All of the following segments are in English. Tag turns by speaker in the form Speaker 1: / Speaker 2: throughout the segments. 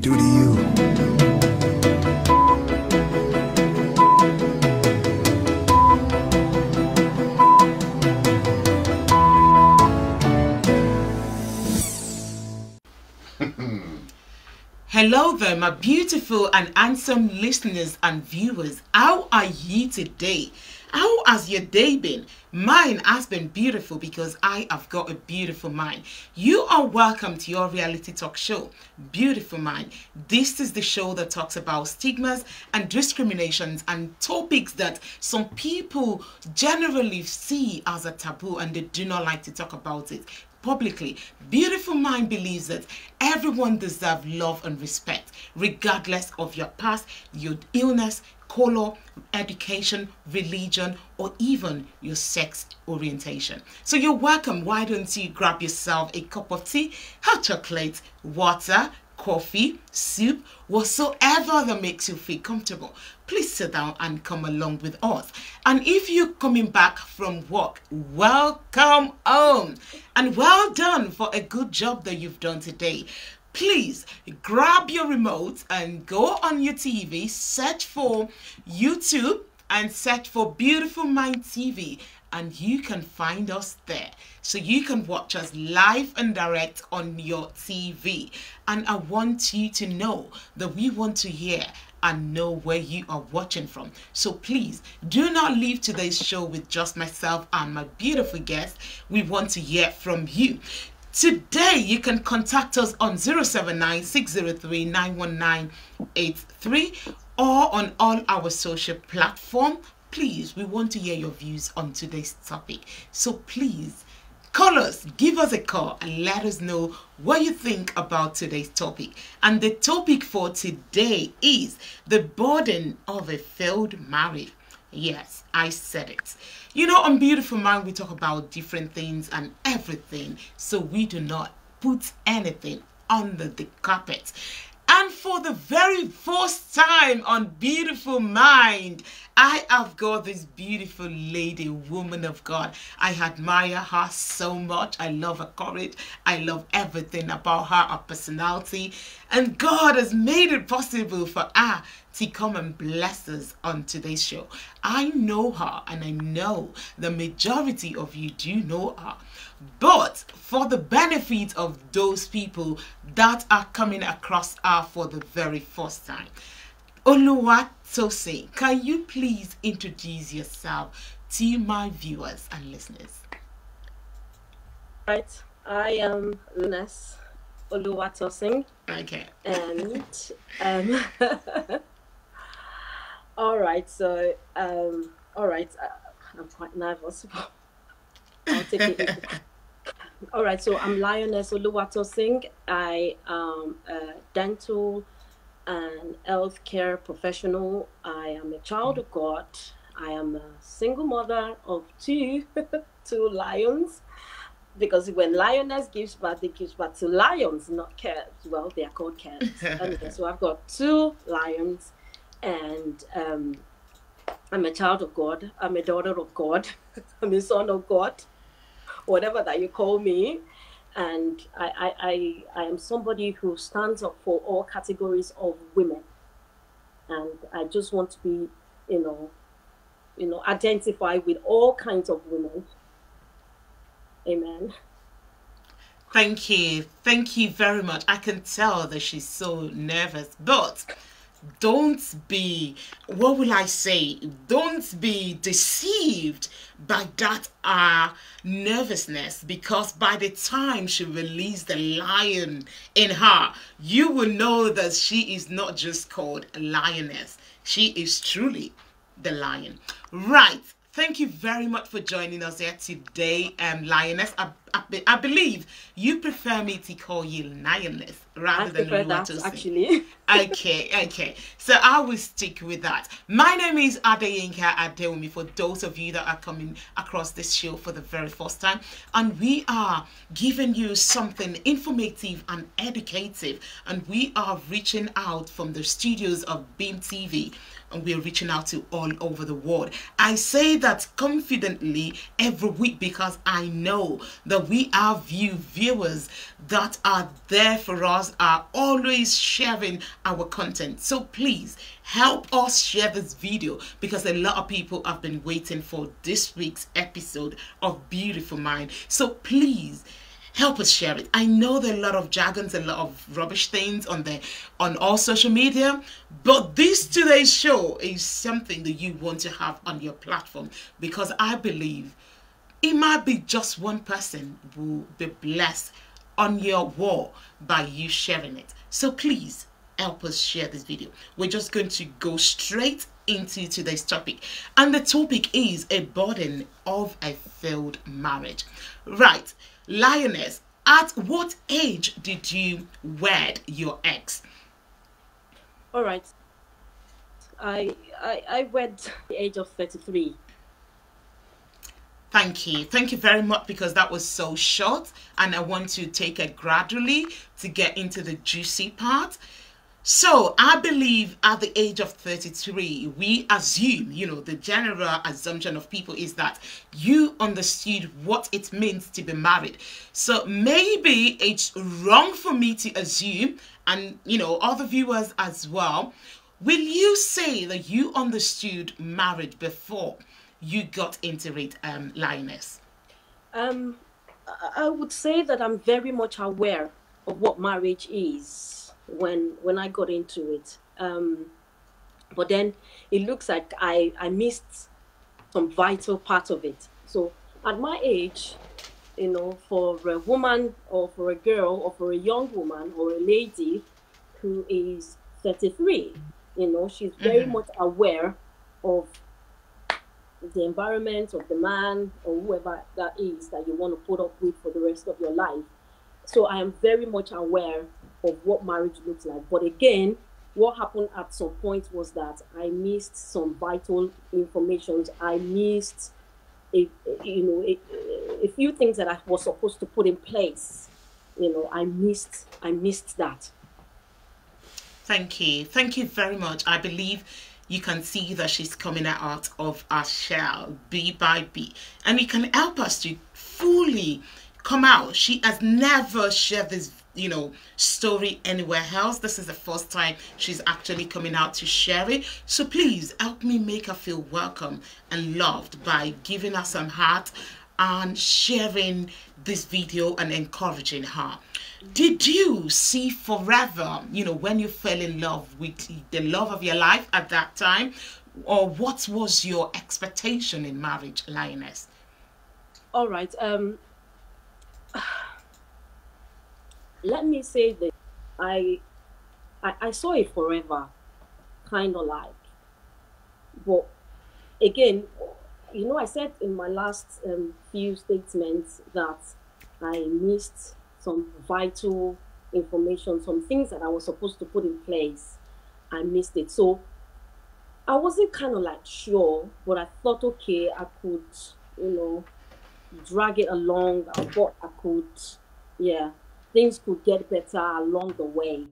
Speaker 1: Do to you.
Speaker 2: Hello there, my beautiful and handsome listeners and viewers. How are you today? How has your day been? Mine has been beautiful because I have got a beautiful mind. You are welcome to your reality talk show, Beautiful Mind. This is the show that talks about stigmas and discriminations and topics that some people generally see as a taboo and they do not like to talk about it publicly. Beautiful Mind believes that everyone deserves love and respect, regardless of your past, your illness, color, education, religion, or even your sex orientation. So you're welcome. Why don't you grab yourself a cup of tea, hot chocolate, water, coffee, soup, whatsoever that makes you feel comfortable. Please sit down and come along with us. And if you're coming back from work, welcome home and well done for a good job that you've done today. Please grab your remote and go on your TV, search for YouTube and search for Beautiful Mind TV and you can find us there. So you can watch us live and direct on your TV. And I want you to know that we want to hear and know where you are watching from. So please do not leave today's show with just myself and my beautiful guest. We want to hear from you. Today, you can contact us on 079 603 91983 or on all our social platform. Please, we want to hear your views on today's topic. So please, call us, give us a call, and let us know what you think about today's topic. And the topic for today is the burden of a failed marriage. Yes, I said it. You know, on Beautiful Mind, we talk about different things and everything, so we do not put anything under the carpet. And for the very first time on Beautiful Mind, I have got this beautiful lady, woman of God. I admire her so much. I love her courage. I love everything about her, her personality. And God has made it possible for her to come and bless us on today's show. I know her and I know the majority of you do know her. But for the benefit of those people that are coming across her for the very first time, Oluwatosin, can you please introduce yourself to my viewers and listeners?
Speaker 3: Right, I am Lioness Oluwatosin,
Speaker 2: Okay.
Speaker 3: and um, all right. So, um, all right, uh, I'm quite nervous. I'll take it. all right, so I'm Lioness Oluwatosin. I am a dental and healthcare professional. I am a child of God. I am a single mother of two, two lions. Because when lioness gives birth, it gives birth to lions, not cats. Well, they are called cats. so I've got two lions, and um, I'm a child of God. I'm a daughter of God. I'm a son of God, whatever that you call me. And I, I, I, I am somebody who stands up for all categories of women. And I just want to be, you know, you know, identify with all kinds of women. Amen.
Speaker 2: Thank you. Thank you very much. I can tell that she's so nervous, but don't be, what will I say? Don't be deceived by that uh, nervousness because by the time she released the lion in her, you will know that she is not just called a lioness. She is truly the lion. Right. Thank you very much for joining us here today, um, Lioness. I, I, be- I believe you prefer me to call you Lioness rather
Speaker 3: I
Speaker 2: than
Speaker 3: prefer that actually.
Speaker 2: okay, okay. So I will stick with that. My name is Adeyinka Adeomi for those of you that are coming across this show for the very first time. And we are giving you something informative and educative. And we are reaching out from the studios of Beam TV and we're reaching out to all over the world. I say that confidently every week because I know that we have you viewers that are there for us, are always sharing our content. So please help us share this video because a lot of people have been waiting for this week's episode of Beautiful Mind. So please help us share it. I know there are a lot of jargons, a lot of rubbish things on the on all social media, but this today's show is something that you want to have on your platform because I believe it might be just one person will be blessed on your wall by you sharing it. So please help us share this video. We're just going to go straight into today's topic and the topic is a burden of a failed marriage right lioness at what age did you wed your ex
Speaker 3: All right. I I I wed the age of 33.
Speaker 2: Thank you. Thank you very much because that was so short and I want to take it gradually to get into the juicy part. So I believe at the age of 33, we assume, you know, the general assumption of people is that you understood what it means to be married. So maybe it's wrong for me to assume, and, you know, other viewers as well, will you say that you understood marriage before you got into it, um, Lioness?
Speaker 3: Um, I would say that I'm very much aware of what marriage is when when I got into it. Um, but then it looks like I I missed some vital part of it. So at my age, you know, for a woman or for a girl or for a young woman or a lady who is 33, you know, she's very
Speaker 2: Mhm.
Speaker 3: much aware of the environment of the man or whoever that is that you want to put up with for the rest of your life. So I am very much aware of what marriage looks like. But again, what happened at some point was that I missed some vital information. I missed a, you know a, a few things that I was supposed to put in place. You know, I missed I missed that.
Speaker 2: Thank you. Thank you very much. I believe you can see that she's coming out of our shell B by B. And it can help us to fully come out. She has never shared this, you know, story anywhere else. This is the first time she's actually coming out to share it. So please help me make her feel welcome and loved by giving her some heart and sharing this video and encouraging her. Did you see forever, you know, when you fell in love with the love of your life at that time? Or what was your expectation in marriage, Lioness?
Speaker 3: All right. Um, let me say that I, I, I saw it forever, kind of like. But again, you know, I said in my last um, few statements that I missed some vital information, some things that I was supposed to put in place. I missed it. So I wasn't kind of like sure, but I thought, okay, I could, you know, drag it along. I I could, yeah, things could get better along the way,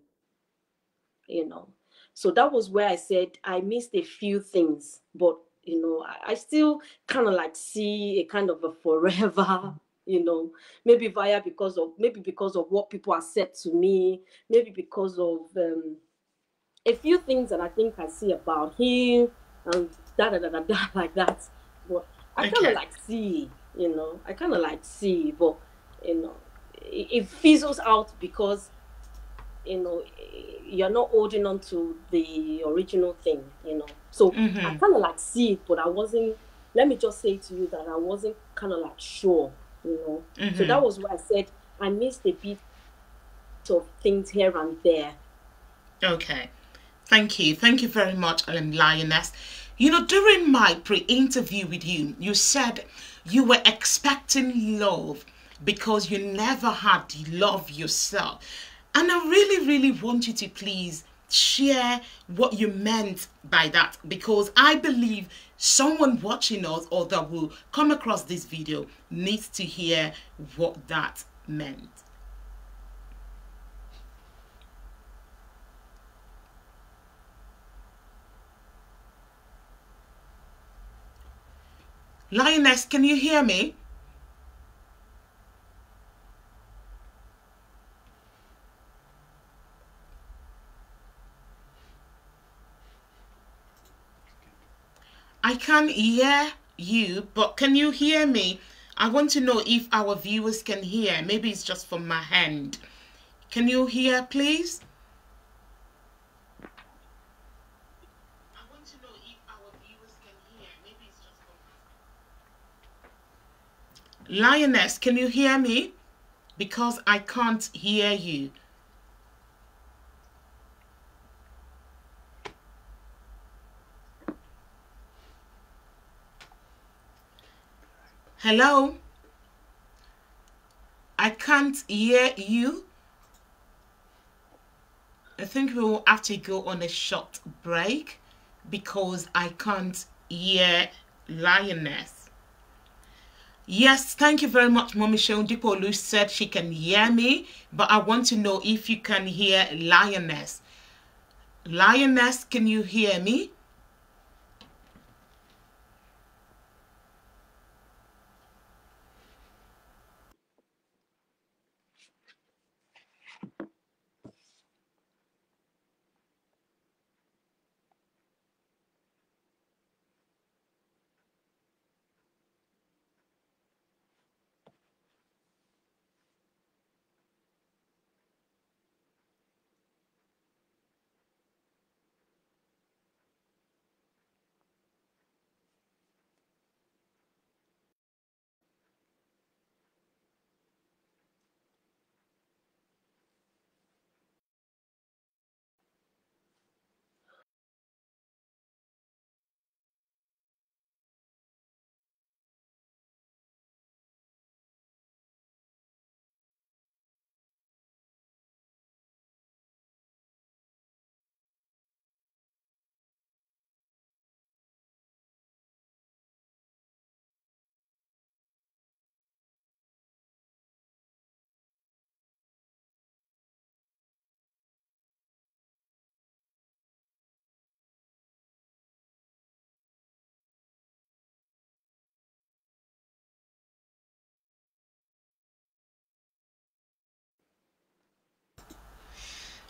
Speaker 3: you know. So that was where I said I missed a few things, but you know, I, I still kind of like see a kind of a forever, you know, maybe via because of maybe because of what people have said to me, maybe because of um, a few things that I think I see about him and da da da da da like that. But I kind of like see, you know, I kind of like see, but you know, it, fizzles out because you know you're not holding on to the original thing, you know. So I
Speaker 2: Mhm.
Speaker 3: kind of like see it, but I wasn't. Let me just say to you that I wasn't kind of like sure, you know. So
Speaker 2: Mhm.
Speaker 3: that was why I said I missed a bit of things here and there.
Speaker 2: Okay. Thank you. Thank you very much, um, Lioness. You know, during my pre interview with you, you said you were expecting love because you never had to love yourself. And I really, really want you to please share what you meant by that because I believe someone watching us or that will come across this video needs to hear what that meant. Lioness, can you hear me? I can't hear you, but can you hear me? I want to know if our viewers can hear. Maybe it's just from my hand. Can you hear, please? Lioness, can you hear me? Because I can't hear you. Hello? I can't hear you. I think we will have to go on a short break because I can't hear Lioness. Yes, thank you very much, Mommy Shaun Dipolu said she can hear me, but I want to know if you can hear Lioness. Lioness, can you hear me?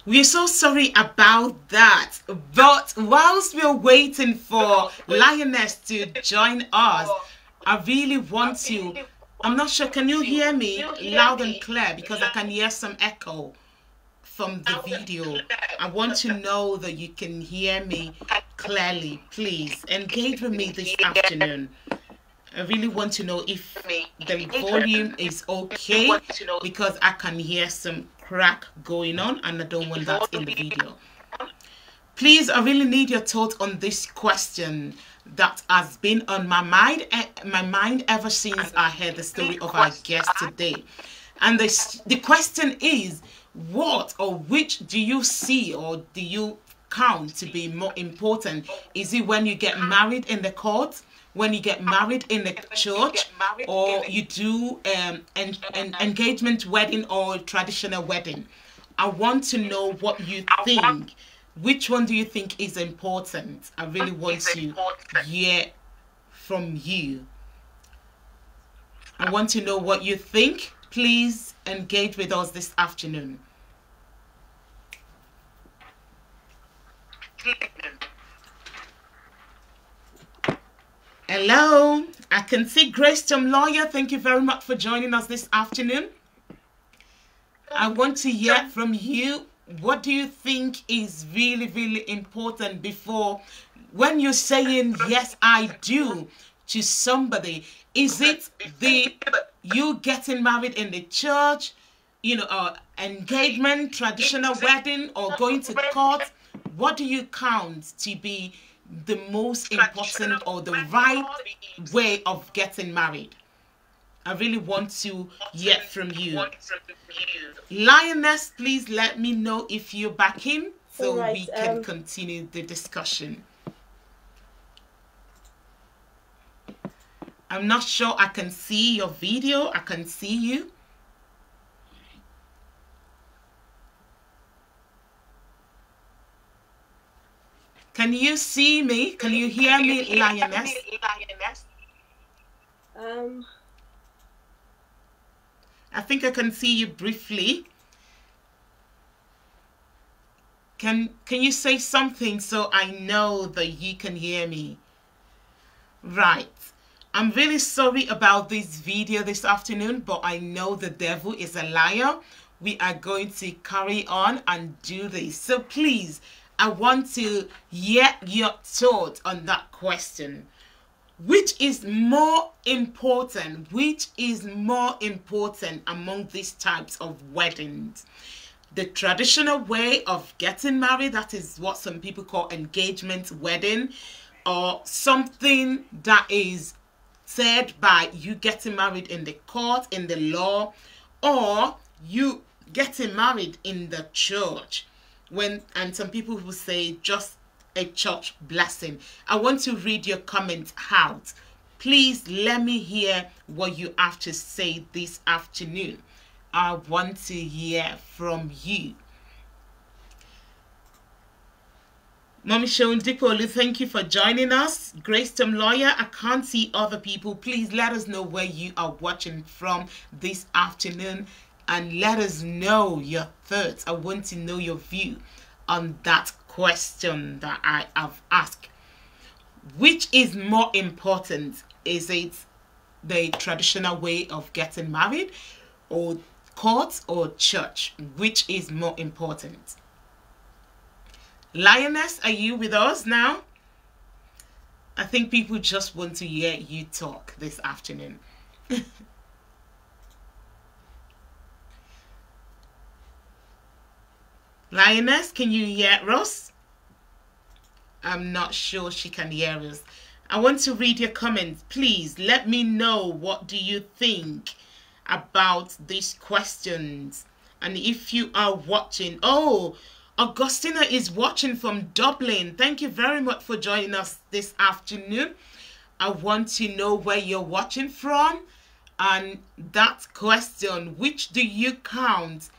Speaker 2: We're so sorry about that. But whilst we're waiting for Lioness to join us, I really want to. I'm not sure. Can you hear me loud and clear? Because I can hear some echo from the video. I want to know that you can hear me clearly. Please engage with me this afternoon. I really want to know if the volume is okay because I can hear some crack going on and I don't want that in the video. Please, I really need your thoughts on this question that has been on my mind, eh, my mind ever since I heard the story of our guest today. And the, the question is, what or which do you see or do you count to be more important? Is it when you get married in the court? When you get married in the church or you do um, an, an engagement wedding or traditional wedding. I want to know what you think. Which one do you think is important? I really want to hear from you. I want to know what you think. Please engage with us this afternoon. Hello, I can see Grace Tom Lawyer. Thank you very much for joining us this afternoon. I want to hear from you. What do you think is really, really important before when you're saying, yes, I do to somebody? Is it the you getting married in the church, you know, uh, engagement, traditional wedding, or going to court? What do you count to be the most important or the right way of getting married. I really want to hear from you. Lioness, please let me know if you're back in so right, we can um, continue the discussion. I'm not sure I can see your video. I can see you. Can you see me? Can you hear me, lioness? Um. I think I can see you briefly. Can Can you say something so I know that you can hear me? Right. I'm really sorry about this video this afternoon, but I know the devil is a liar. We are going to carry on and do this. So please, I want to hear your thoughts on that question. Which is more important? Which is more important among these types of weddings? The traditional way of getting married, that is what some people call engagement wedding, or something that is said by you getting married in the court, in the law, or you getting married in the church. When and some people who say just a church blessing. I want to read your comments out. Please let me hear what you have to say this afternoon. I want to hear from you. Mommy Shaun Dipolu, thank you for joining us. Grace Tom Lawyer, I can't see other people. Please let us know where you are watching from this afternoon and let us know your thoughts. I want to know your view on that question that I have asked. Which is more important? Is it the traditional way of getting married or court or church? Which is more important? Lioness, are you with us now? I think people just want to hear you talk this afternoon. Lioness, can you hear us? I'm not sure she can hear us. I want to read your comments. Please let me know what do you think about these questions. And if you are watching, oh, Augustina is watching from Dublin. Thank you very much for joining us this afternoon. I want to know where you're watching from. And that question, which do you count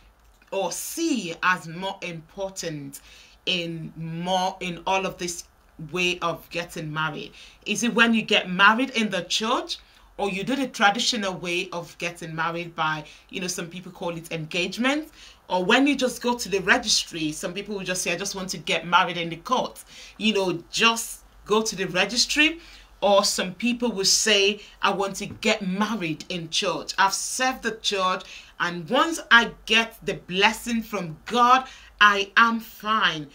Speaker 2: or see as more important in more in all of this way of getting married? Is it when you get married in the church? or you do the traditional way of getting married by, you know, some people call it engagement, or when you just go to the registry, some people will just say, I just want to get married in the court. You know, just go to the registry. Or some people will say, I want to get married in church. I've served the church, and once I get the blessing from God, I am fine.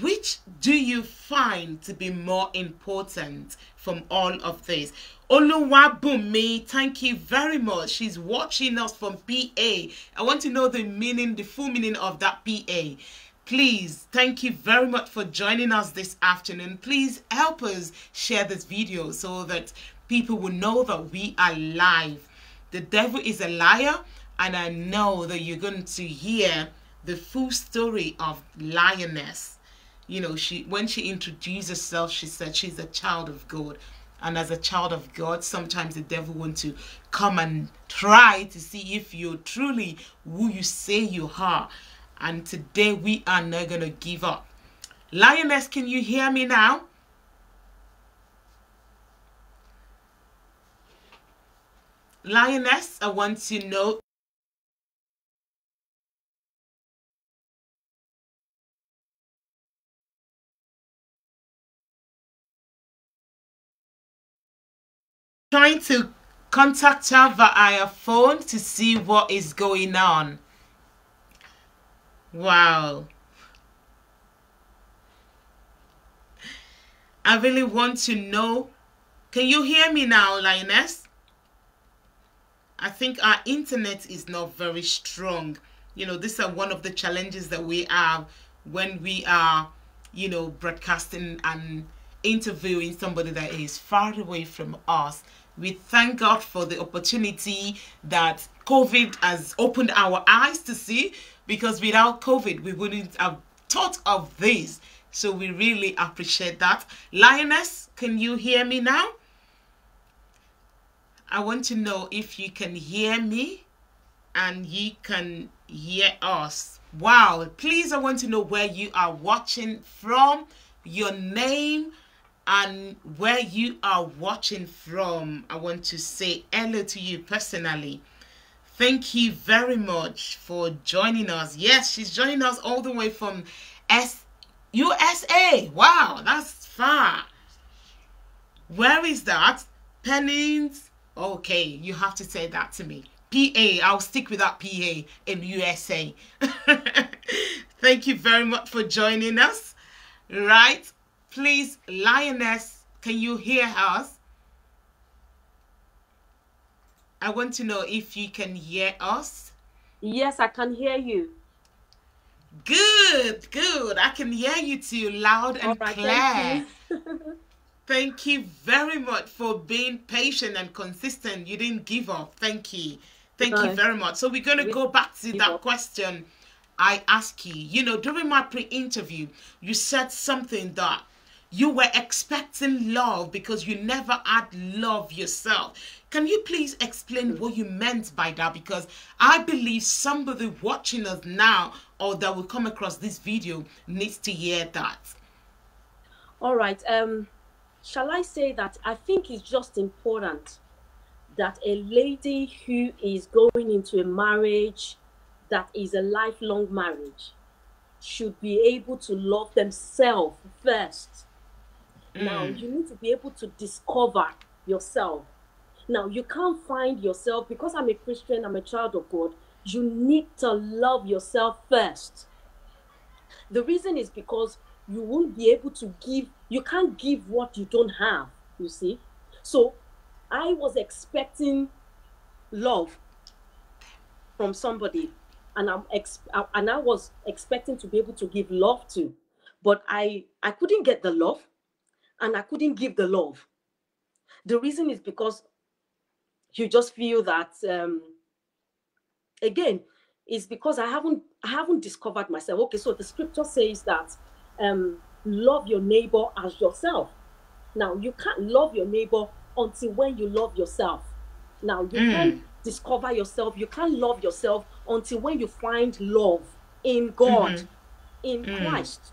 Speaker 2: Which do you find to be more important from all of this? Oluwabumi, thank you very much. She's watching us from PA. I want to know the meaning, the full meaning of that PA. Please, thank you very much for joining us this afternoon. Please help us share this video so that people will know that we are live. The devil is a liar, and I know that you're going to hear the full story of lioness. You know, she when she introduced herself, she said she's a child of God and as a child of God, sometimes the devil wants to come and try to see if you're truly who you say you are. And today we are not going to give up. Lioness, can you hear me now? Lioness, I want to know trying to contact her via phone to see what is going on. Wow. I really want to know. Can you hear me now, Lioness? I think our internet is not very strong. You know, these are one of the challenges that we have when we are, you know, broadcasting and interviewing somebody that is far away from us. We thank God for the opportunity that COVID has opened our eyes to see because without COVID, we wouldn't have thought of this. So we really appreciate that. Lioness, can you hear me now? I want to know if you can hear me and you can hear us. Wow. Please, I want to know where you are watching from, your name, and where you are watching from, I want to say hello to you personally. Thank you very much for joining us. Yes, she's joining us all the way from S USA. Wow, that's far. Where is that? Pennings. Okay, you have to say that to me. PA, I'll stick with that PA in USA. Thank you very much for joining us. Right, please, Lioness, can you hear us? I want to know if you can hear us.
Speaker 3: Yes, I can hear you.
Speaker 2: Good, good. I can hear you too, loud and
Speaker 3: right,
Speaker 2: clear.
Speaker 3: thank you.
Speaker 2: Thank you very much for being patient and consistent. You didn't give up. Thank you. Thank you very much. So we're going to
Speaker 3: We
Speaker 2: go back to that
Speaker 3: up.
Speaker 2: question I asked you. You know, during my pre-interview, you said something that you were expecting love because you never had love yourself. Can you please explain what you meant by that? Because I believe somebody watching us now or that will come across this video needs to hear that.
Speaker 3: All right. Um, shall I say that I think it's just important that a lady who is going into a marriage that is a lifelong marriage should be able to love themselves first. Now,
Speaker 2: Mm.
Speaker 3: you need to be able to discover yourself. Now, you can't find yourself because I'm a Christian, I'm a child of God. You need to love yourself first. The reason is because you won't be able to give, you can't give what you don't have, you see. So I was expecting love from somebody, and I'm ex- and I was expecting to be able to give love to, but I I couldn't get the love, and I couldn't give the love. The reason is because you just feel that um, again is because I haven't I haven't discovered myself. Okay, so the scripture says that um, love your neighbor as yourself. Now you can't love your neighbor until when you love yourself. Now you
Speaker 2: Mm.
Speaker 3: can't discover yourself. You can't love yourself until when you find love in God,
Speaker 2: Mhm.
Speaker 3: in
Speaker 2: Mm.
Speaker 3: Christ.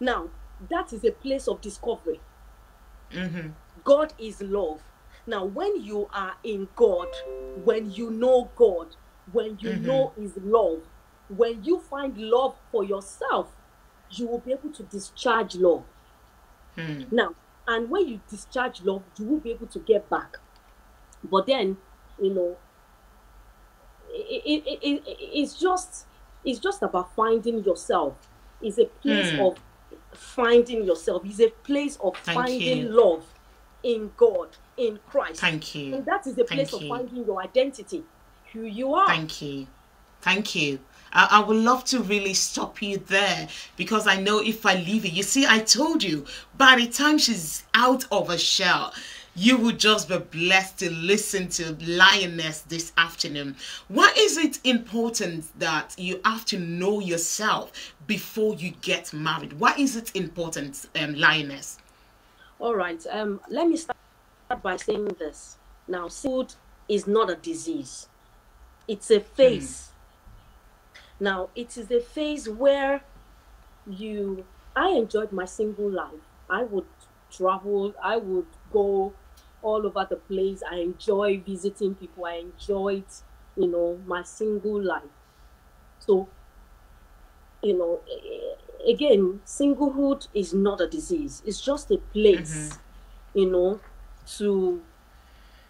Speaker 3: Now that is a place of discovery.
Speaker 2: hmm
Speaker 3: God is love. Now, when you are in God, when you know God, when you
Speaker 2: Mhm.
Speaker 3: know His love, when you find love for yourself, you will be able to discharge love.
Speaker 2: Mm.
Speaker 3: Now, and when you discharge love, you will be able to get back. But then, you know, it, it, it, it, it's just it's just about finding yourself. It's a place
Speaker 2: Hmm.
Speaker 3: of finding yourself. It's a place of
Speaker 2: Thank
Speaker 3: finding
Speaker 2: you.
Speaker 3: love in God, in Christ.
Speaker 2: Thank you.
Speaker 3: And that is a place
Speaker 2: Thank
Speaker 3: of finding your identity, who you are.
Speaker 2: Thank you. Thank you. I, I would love to really stop you there because I know if I leave it, you see, I told you by the time she's out of a shell, you will just be blessed to listen to Lioness this afternoon. Why is it important that you have to know yourself before you get married? Why is it important, um, Lioness?
Speaker 3: All right. Um, let me start by saying this. Now, food is not a disease; it's a phase. Now, it is a phase where you. I enjoyed my single life. I would travel. I would go all over the place. I enjoy visiting people. I enjoyed, you know, my single life. So, you know, again, singlehood is not a disease. It's just a place, you know, to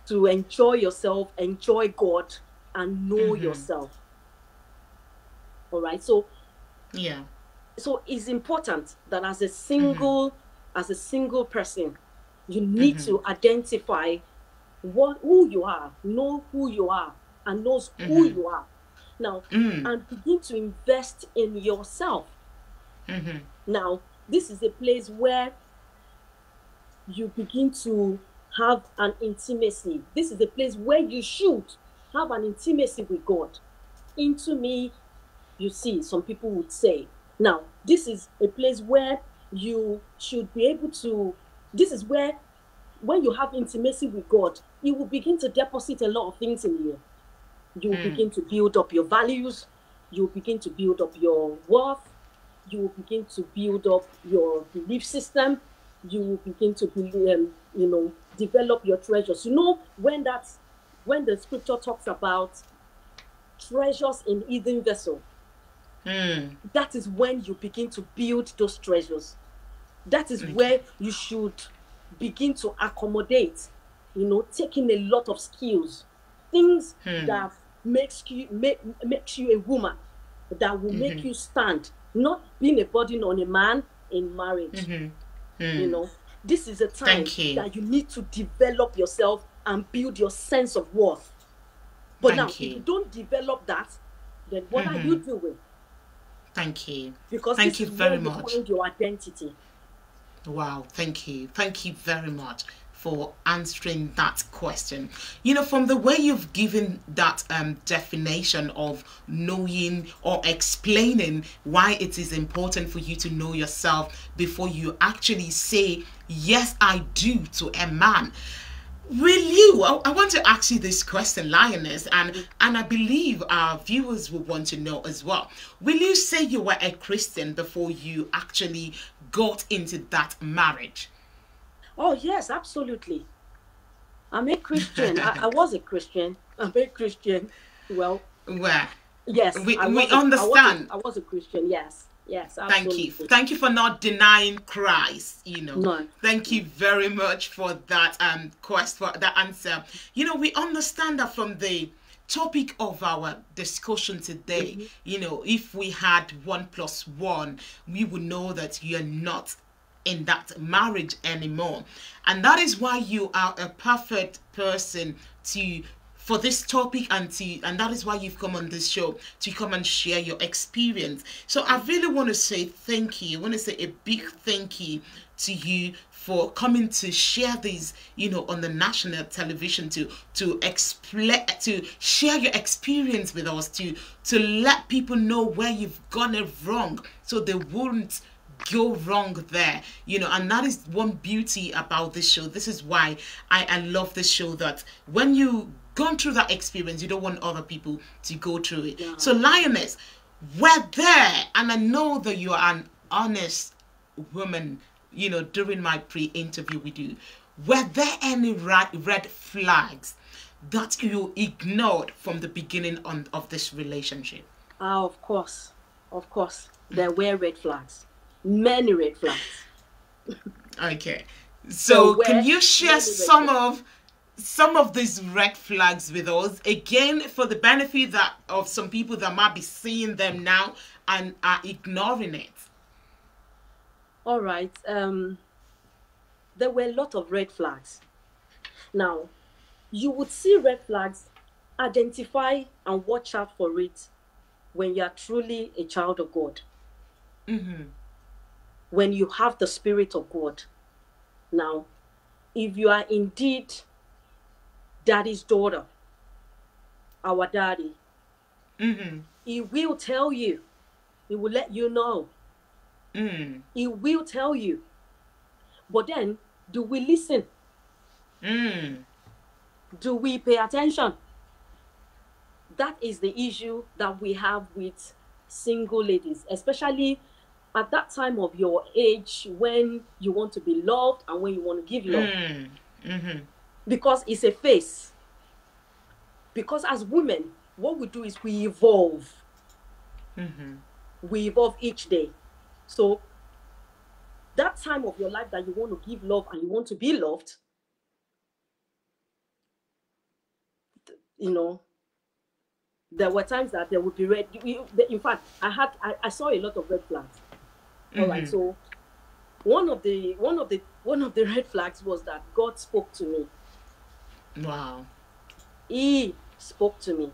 Speaker 3: to enjoy yourself, enjoy God, and know
Speaker 2: Mhm.
Speaker 3: yourself. All right. So
Speaker 2: Yeah.
Speaker 3: so it's important that as a single as a single person you need to identify what who you are know who you are and knows who
Speaker 2: Mhm.
Speaker 3: you are. Now
Speaker 2: Mm.
Speaker 3: and begin to invest in yourself.
Speaker 2: Hmm
Speaker 3: now this is a place where you begin to have an intimacy. This is a place where you should have an intimacy with god. Into me you see some people would say. Now this is a place where you should be able to this is where when you have intimacy with god he will begin to deposit a lot of things in you. You will
Speaker 2: Mm.
Speaker 3: begin to build up your values. You will begin to build up your worth. You will begin to build up your belief system. You will begin to um, you know develop your treasures. You know when that's when the scripture talks about treasures in hidden vessel
Speaker 2: Mm.
Speaker 3: that is when you begin to build those treasures that is where you should begin to accommodate, you know, taking a lot of skills, things
Speaker 2: Hmm.
Speaker 3: that makes you make makes you a woman, that will make
Speaker 2: Mm-hmm.
Speaker 3: you stand, not being a burden on a man in marriage.
Speaker 2: Mhm.
Speaker 3: You know, this is a time
Speaker 2: you.
Speaker 3: that you need to develop yourself and build your sense of worth. But now,
Speaker 2: you.
Speaker 3: if you don't develop that, then what are you doing?
Speaker 2: Thank you.
Speaker 3: Because
Speaker 2: Thank
Speaker 3: this
Speaker 2: you
Speaker 3: is
Speaker 2: very much.
Speaker 3: your identity.
Speaker 2: Wow, thank you. Thank you very much for answering that question. You know, from the way you've given that um, definition of knowing or explaining why it is important for you to know yourself before you actually say, Yes, I do to a man. Will you? I, I want to ask you this question, Lioness, and and I believe our viewers will want to know as well. Will you say you were a Christian before you actually got into that marriage?
Speaker 3: Oh yes, absolutely. I'm a Christian. I, I was a Christian. I'm a Christian. Well,
Speaker 2: Where?
Speaker 3: yes.
Speaker 2: We-
Speaker 3: I
Speaker 2: we
Speaker 3: a- I was a-
Speaker 2: understand.
Speaker 3: I was a Christian. Yes. Yes.
Speaker 2: Thank you. Thank you for not denying Christ, you know.
Speaker 3: No.
Speaker 2: Thank you very much for that um quest for that answer. You know, we understand that from the topic of our discussion today,
Speaker 3: Mm-hmm.
Speaker 2: you know, if we had one plus one, we would know that you're not in that marriage anymore. And that is why you are a perfect person to for this topic and to and that is why you've come on this show to come and share your experience. So I really want to say thank you. I want to say a big thank you to you for coming to share these, you know, on the national television to to explain to share your experience with us to to let people know where you've gone it wrong so they wouldn't go wrong there you know and that is one beauty about this show this is why i i love this show that when you gone through that experience you don't want other people to go through it
Speaker 3: Yeah.
Speaker 2: so lioness we're there and i know that you are an honest woman you know during my pre-interview with you were there any red, red flags that you ignored from the beginning on, of this relationship
Speaker 3: Ah, of course, of course, there were red flags, many red flags.
Speaker 2: Okay.
Speaker 3: So
Speaker 2: So can you share
Speaker 3: where did they
Speaker 2: some of some of these red flags with us again for the benefit that of some people that might be seeing them now and are ignoring it?
Speaker 3: All right. Um, there were a lot of red flags. Now, you would see red flags, identify and watch out for it when you are truly a child of God.
Speaker 2: Mm-hmm.
Speaker 3: When you have the Spirit of God. Now, if you are indeed daddy's daughter, our daddy,
Speaker 2: Mm-hmm.
Speaker 3: he will tell you, he will let you know
Speaker 2: Mm.
Speaker 3: He will tell you. But then, do we listen?
Speaker 2: Mm.
Speaker 3: Do we pay attention? That is the issue that we have with single ladies, especially at that time of your age when you want to be loved and when you want to give love.
Speaker 2: Mm. Mm-hmm.
Speaker 3: Because it's a phase. Because as women, what we do is we evolve.
Speaker 2: Mm-hmm.
Speaker 3: we evolve each day. So that time of your life that you want to give love and you want to be loved, you know, there were times that there would be red. you- you- the- In fact, I had I, I saw a lot of red flags. All right,
Speaker 2: Mhm.
Speaker 3: so one of the one of the one of the red flags was that God spoke to me.
Speaker 2: Wow.
Speaker 3: He spoke to me.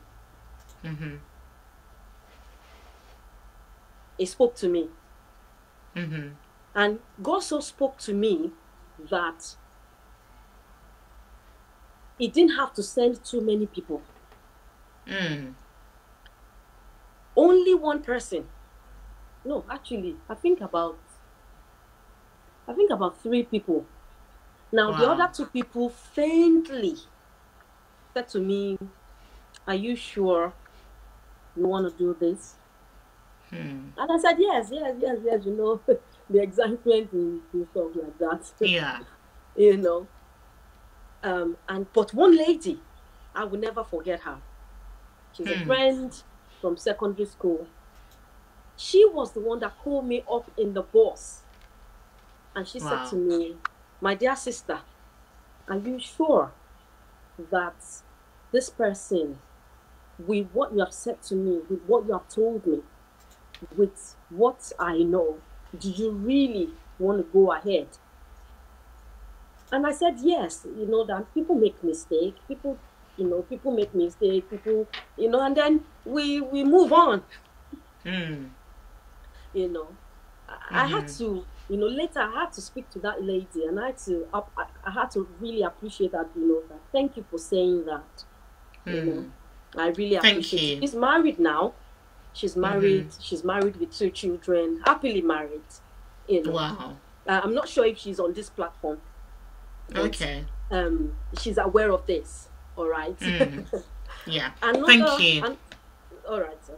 Speaker 2: Mm-hmm.
Speaker 3: He spoke to me.
Speaker 2: Mm-hmm.
Speaker 3: And God so spoke to me that He didn't have to send too many people.
Speaker 2: Mm.
Speaker 3: Only one person. No, actually, I think about I think about three people. Now the other two people faintly said to me, Are you sure you want to do this?
Speaker 2: Hmm.
Speaker 3: And I said, Yes, yes, yes, yes, you know, the excitement and and stuff like that.
Speaker 2: Yeah.
Speaker 3: you know. Um, and but one lady, I will never forget her. She's a
Speaker 2: Hmm.
Speaker 3: friend from secondary school. She was the one that called me up in the bus, and she
Speaker 2: Wow.
Speaker 3: said to me, my dear sister, are you sure that this person, with what you have said to me, with what you have told me, with what I know, do you really want to go ahead? And I said, yes, you know, that people make mistake, people, you know, people make mistake, people, you know, and then we, we move on,
Speaker 2: Mm.
Speaker 3: you know. I, I had to, you know, later I had to speak to that lady and I had to, I, I had to really appreciate that, you know, that thank you for saying that, you know. I really
Speaker 2: Thank
Speaker 3: appreciate
Speaker 2: you.
Speaker 3: it. She's married now. She's married. She's married with two children, happily married. You know.
Speaker 2: Wow.
Speaker 3: Uh, I'm not sure if she's on this platform. but,
Speaker 2: Okay.
Speaker 3: Um, she's aware of this. All right.
Speaker 2: Mm. Yeah.
Speaker 3: Another-
Speaker 2: Thank you.
Speaker 3: an- all right, sir.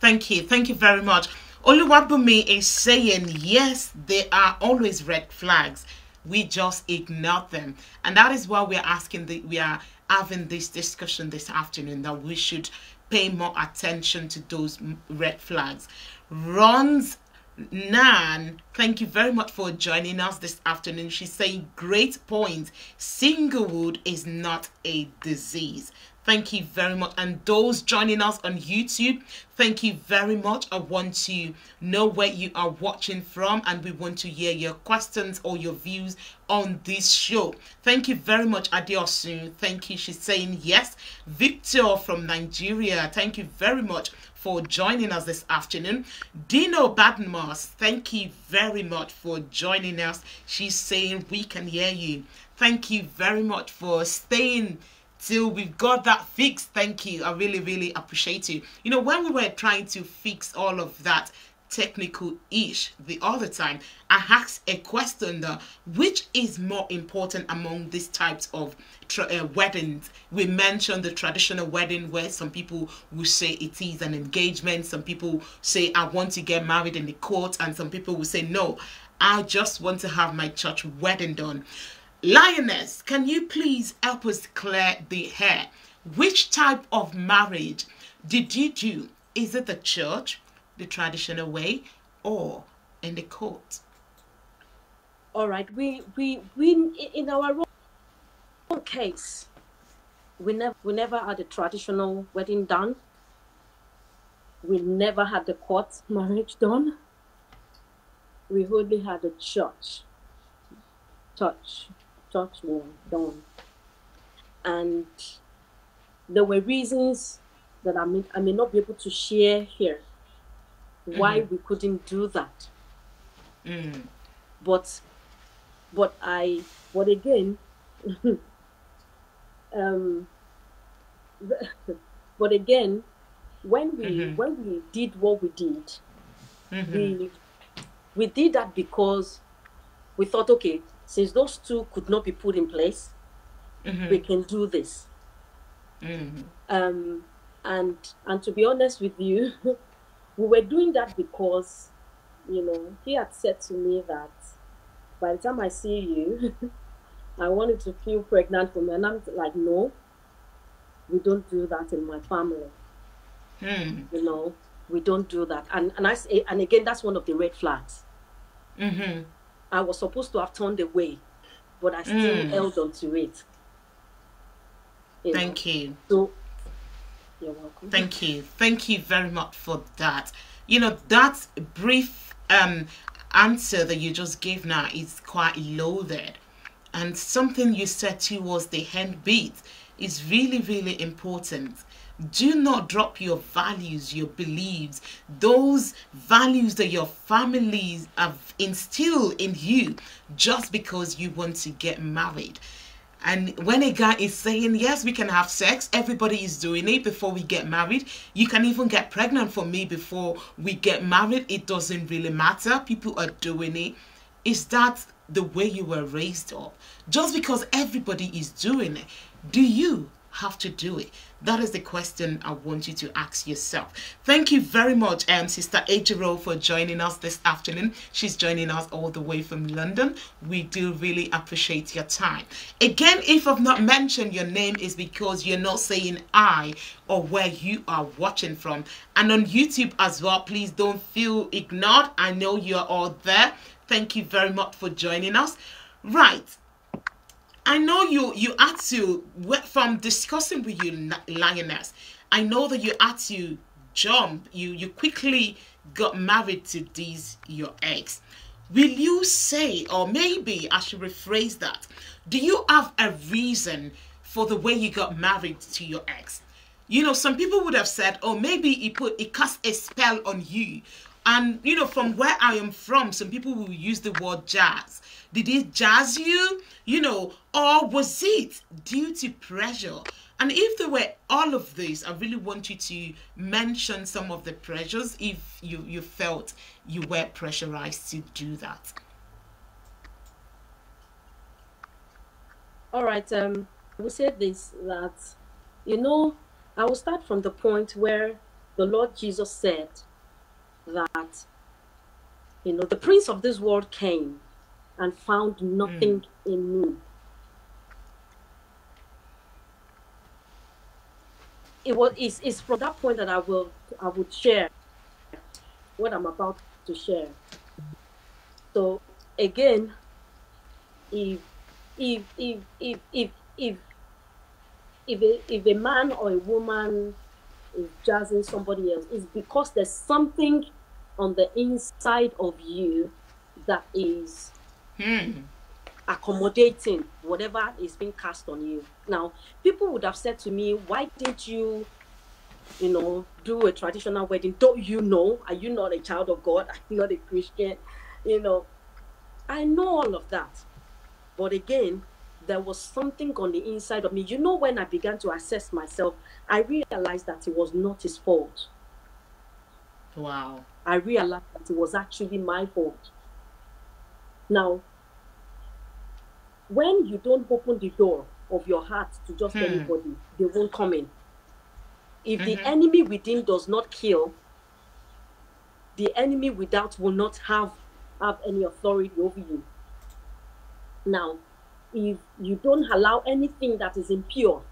Speaker 2: Thank you. Thank you very much. Oluwabumi is saying, yes, there are always red flags. We just ignore them. And that is why we're asking, the, we are having this discussion this afternoon that we should pay more attention to those red flags. Ron's Nan, thank you very much for joining us this afternoon. She's saying, great point. Singlehood is not a disease. Thank you very much. And those joining us on YouTube, thank you very much. I want to know where you are watching from and we want to hear your questions or your views on this show. Thank you very much, Adiosun. Thank you. She's saying yes. Victor from Nigeria, thank you very much for joining us this afternoon. Dino Badmos, thank you very much for joining us. She's saying we can hear you. Thank you very much for staying till we've got that fixed. Thank you. I really, really appreciate you. You know, when we were trying to fix all of that technical ish the other time, I asked a question that which is more important among these types of uh, weddings? We mentioned the traditional wedding where some people will say it is an engagement, some people say I want to get married in the court, and some people will say no, I just want to have my church wedding done. Lioness, can you please help us clear the hair? Which type of marriage did you do? Is it the church, the traditional way, or in the court?
Speaker 3: All right. We we we in our own case, we never we never had a traditional wedding done. We never had the court marriage done. We only had a church, church, church one done, and there were reasons that I may I may not be able to share here why we couldn't do that.
Speaker 2: Mm,
Speaker 3: but but I but again um but again when we
Speaker 2: Mhm.
Speaker 3: when we did what we did
Speaker 2: mhm,
Speaker 3: we we did that because we thought okay since those two could not be put in place
Speaker 2: mhm,
Speaker 3: we can do this.
Speaker 2: Mhm,
Speaker 3: um and and to be honest with you we were doing that because you know he had said to me that by the time i see you i wanted to feel pregnant for me. And i'm like no we don't do that in my family.
Speaker 2: Mm,
Speaker 3: you know we don't do that. And and i say and again that's one of the red flags.
Speaker 2: Mhm.
Speaker 3: I was supposed to have turned away but i still
Speaker 2: Mm.
Speaker 3: held on to it You know,
Speaker 2: Thank you.
Speaker 3: so you're welcome
Speaker 2: Thank you. Thank you very much for that. You know, that brief um, answer that you just gave now is quite loaded. And something you said too was the hand beat is really, really important. Do not drop your values, your beliefs, those values that your families have instilled in you just because you want to get married. And when a guy is saying, yes, we can have sex, everybody is doing it before we get married. You can even get pregnant for me before we get married. It doesn't really matter. People are doing it. Is that the way you were raised up? Just because everybody is doing it, do you have to do it? That is the question I want you to ask yourself. Thank you very much, um, Sister Ejiro, for joining us this afternoon. She's joining us all the way from London. We do really appreciate your time. Again, if I've not mentioned your name, is because you're not saying I or where you are watching from. And on YouTube as well, please don't feel ignored. I know you're all there. Thank you very much for joining us. Right. I know you you had to from discussing with you lioness. I know that you had to jump. You you quickly got married to these your ex. Will you say, or maybe I should rephrase that? Do you have a reason for the way you got married to your ex? You know, some people would have said, oh, maybe he put he cast a spell on you. And you know, from where I am from, some people will use the word jazz. Did it jazz you? You know, or was it due to pressure? And if there were all of this, I really want you to mention some of the pressures if you, you felt you were pressurized to do that.
Speaker 3: All right. Um, we said this that, you know, I will start from the point where the Lord Jesus said that, you know, the prince of this world came and found nothing mm. in me. It was it's, it's from that point that I will I would share what I'm about to share. So again, if if if if if if if a, if a man or a woman is judging somebody else, it's because there's something on the inside of you that is hmm. accommodating whatever is being cast on you. Now, people would have said to me, Why didn't you, you know, do a traditional wedding? Don't you know? Are you not a child of God? Are you not a Christian? You know, I know all of that. But again, there was something on the inside of me. You know, when I began to assess myself, I realized that it was not his fault.
Speaker 2: Wow.
Speaker 3: I realized that it was actually my fault. Now, when you don't open the door of your heart to just hmm. anybody, they won't come in. If mm-hmm. the enemy within does not kill, the enemy without will not have have any authority over you. Now, if you don't allow anything that is impure,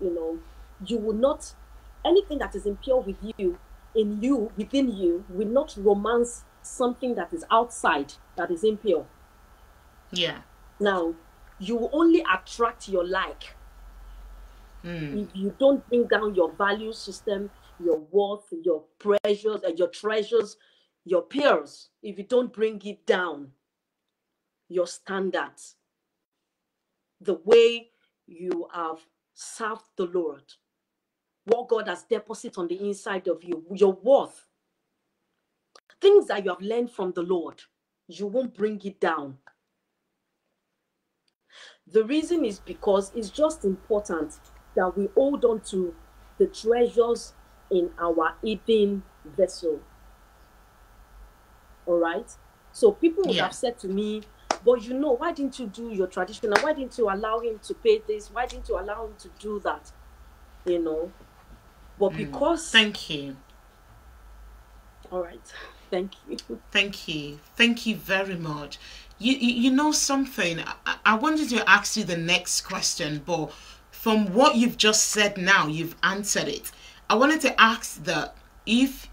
Speaker 3: you know, you will not, anything that is impure with you, in you, within you, will not romance something that is outside that is impure.
Speaker 2: Yeah.
Speaker 3: Now, you only attract your like mm. if you don't bring down your value system, your worth, your pressures, and your treasures, your peers. If you don't bring it down, your standards, the way you have served the Lord, what God has deposited on the inside of you, your worth, things that you have learned from the Lord, you won't bring it down. The reason is because it's just important that we hold on to the treasures in our eating vessel. All right. So people would yeah. have said to me, but you know, why didn't you do your traditional? Why didn't you allow him to pay this? Why didn't you allow him to do that? You know. But mm. because
Speaker 2: thank you.
Speaker 3: All right. Thank you.
Speaker 2: Thank you. Thank you very much. You, you, know something? I, I wanted to ask you the next question, but from what you've just said now, you've answered it. I wanted to ask that if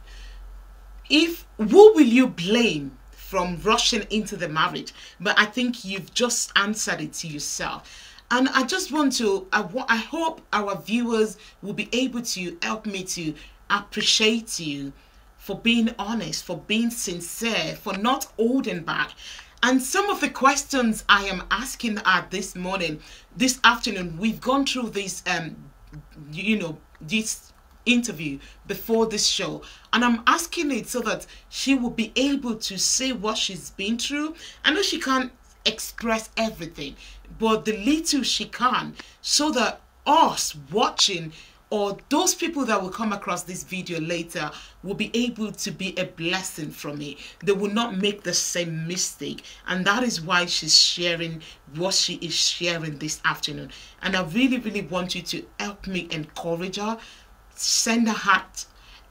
Speaker 2: if who will you blame from rushing into the marriage. But I think you've just answered it to yourself. And I just want to, I, I hope our viewers will be able to help me to appreciate you for being honest, for being sincere, for not holding back. And some of the questions I am asking at this morning, this afternoon, we've gone through this, um, you know, this interview before this show and i'm asking it so that she will be able to say what she's been through i know she can't express everything but the little she can so that us watching or those people that will come across this video later will be able to be a blessing from it. They will not make the same mistake. And that is why she's sharing what she is sharing this afternoon. And I really, really want you to help me encourage her send a heart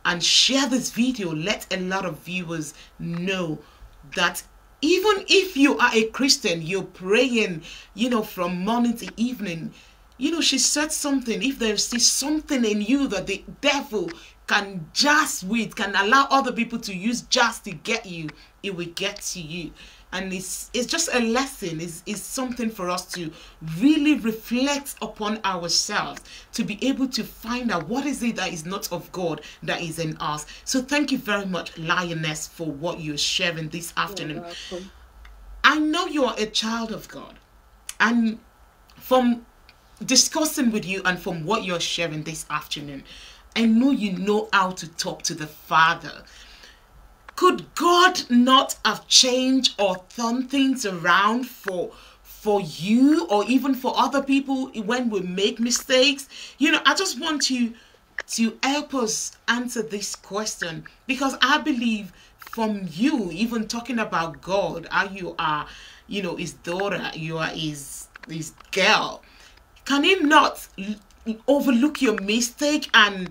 Speaker 2: and share this video let a lot of viewers know that even if you are a christian you're praying you know from morning to evening you know she said something. If there's something in you that the devil can just with can allow other people to use just to get you it will get to you. And it's it's just a lesson. It's, it's something for us to really reflect upon ourselves to be able to find out what is it that is not of god that is in us. So thank you very much lioness for what you're sharing this afternoon. i know you're a child of god. And from discussing with you and from what you're sharing this afternoon i know you know how to talk to the father could God not have changed or turned things around for for you or even for other people when we make mistakes? You know, I just want you to help us answer this question because I believe from you, even talking about God, how you are, you know, his daughter, you are his his girl. Can he not overlook your mistake and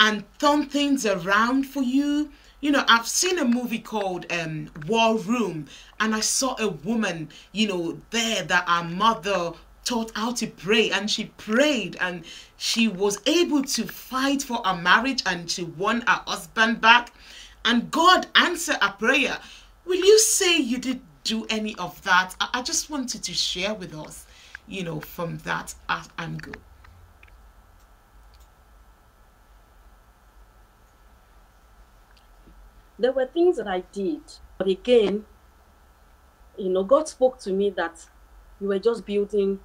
Speaker 2: and turn things around for you? you know i've seen a movie called um war room and i saw a woman you know there that her mother taught how to pray and she prayed and she was able to fight for her marriage and she won her husband back. And god answered her prayer. Will you say you did do any of that? I, I just wanted to share with us you know from that good
Speaker 3: there were things that I did, but again, you know, God spoke to me that you were just building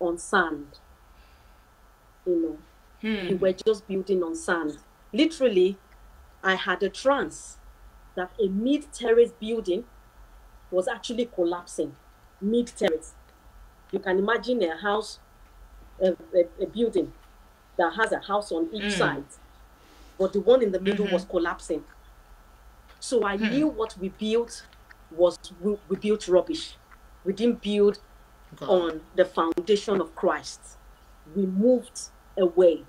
Speaker 3: on sand. You know, hmm. you were just building on sand. Literally, I had a trance that a mid terrace building was actually collapsing mid terrace. You can imagine a house, a, a, a building that has a house on each
Speaker 2: Mm.
Speaker 3: side, but the one in the middle
Speaker 2: Mhm.
Speaker 3: was collapsing. So I knew what we built was we, we built rubbish. We didn't build
Speaker 2: God.
Speaker 3: on the foundation of Christ. We moved away.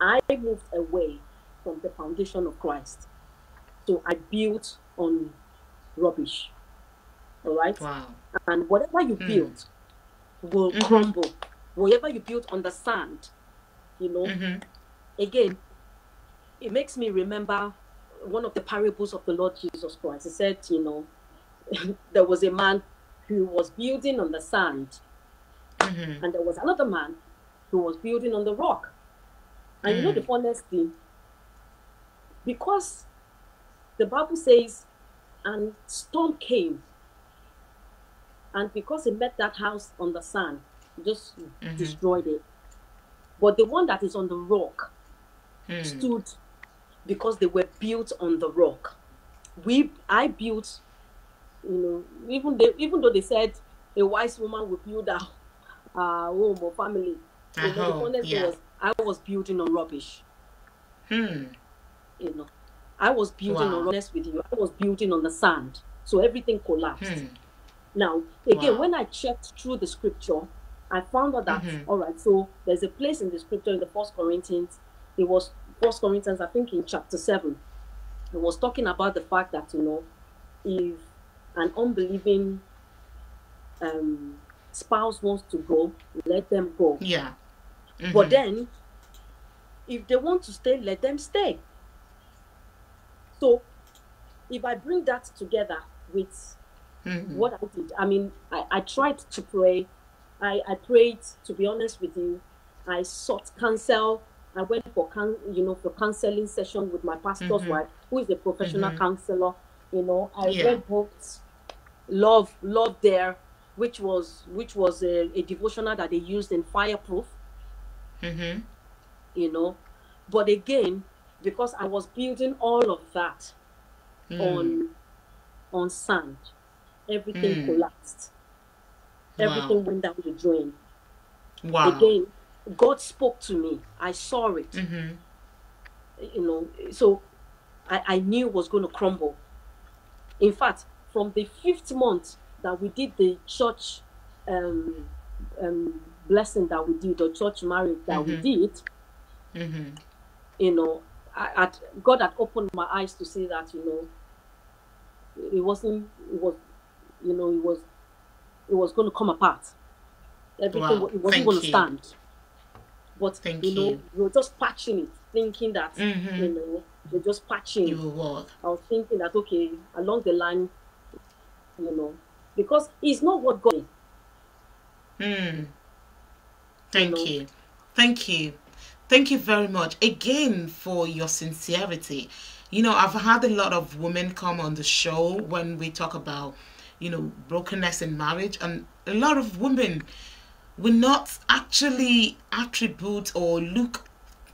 Speaker 3: I moved away from the foundation of Christ. So I built on rubbish. All right?
Speaker 2: wow
Speaker 3: And whatever you build will
Speaker 2: Mhm.
Speaker 3: crumble. Whatever you built on the sand, you know,
Speaker 2: mm-hmm.
Speaker 3: again, it makes me remember one of the parables of the Lord Jesus Christ. He said, you know, there was a man who was building on the sand,
Speaker 2: Mm-hmm.
Speaker 3: and there was another man who was building on the rock. And you know the funniest thing? Because the Bible says, and storm came, and because he met that house on the sand, just destroyed it. But the one that is on the rock,
Speaker 2: Mm.
Speaker 3: stood because they were built on the rock. We I built, you know, even they, even though they said a wise woman will build a uh, home or family, you know, the
Speaker 2: yeah.
Speaker 3: was I was building on rubbish.
Speaker 2: Hmm.
Speaker 3: You know, I was building
Speaker 2: Wow.
Speaker 3: on honest with you. I was building on the sand, so everything collapsed.
Speaker 2: Hmm.
Speaker 3: Now, again,
Speaker 2: Wow.
Speaker 3: when I checked through the scripture, I found out that
Speaker 2: Mhm.
Speaker 3: all right. So there's a place in the scripture in the First Corinthians. It was First Corinthians, I think, in chapter seven. It was talking about the fact that you know, if an unbelieving um, spouse wants to go, let them go.
Speaker 2: Yeah.
Speaker 3: But
Speaker 2: Mhm.
Speaker 3: then, if they want to stay, let them stay. So, if I bring that together with
Speaker 2: Mhm.
Speaker 3: what I did, I mean, I, I tried to pray. I, I prayed, to be honest with you. I sought counsel. I went for, coun- you know, for counseling session with my pastor's
Speaker 2: Mhm.
Speaker 3: wife, who is a professional counselor. You know, I
Speaker 2: Yeah.
Speaker 3: read books, Love, Love Dare, which was which was a, a devotional that they used in Fireproof
Speaker 2: Mhm.
Speaker 3: you know. But again, because I was building all of that
Speaker 2: Mm.
Speaker 3: on on sand, everything
Speaker 2: Mm.
Speaker 3: collapsed. Everything
Speaker 2: Wow.
Speaker 3: went down the drain.
Speaker 2: Wow.
Speaker 3: Again, God spoke to me. I saw it.
Speaker 2: Mhm.
Speaker 3: You know, so I, I knew it was going to crumble. In fact, from the fifth month that we did the church um, um, blessing that we did, or church marriage that we
Speaker 2: Mhm.
Speaker 3: did,
Speaker 2: Mhm.
Speaker 3: you know, I, I, God had opened my eyes to see that, you know, it wasn't, it was, you know, it was, it was going to come apart. Everything,
Speaker 2: Wow.
Speaker 3: it wasn't
Speaker 2: Thank
Speaker 3: going to
Speaker 2: you.
Speaker 3: stand. But,
Speaker 2: Thank
Speaker 3: you know,
Speaker 2: you.
Speaker 3: we were just patching it, thinking that,
Speaker 2: Mhm.
Speaker 3: you know, we're just patching
Speaker 2: You.
Speaker 3: I was thinking that, okay, along the line, you know, because it's not what God.
Speaker 2: Hmm. Thank
Speaker 3: know.
Speaker 2: you. Thank you. Thank you very much again for your sincerity. You know, I've had a lot of women come on the show when we talk about, you know, brokenness in marriage, and a lot of women will not actually attribute or look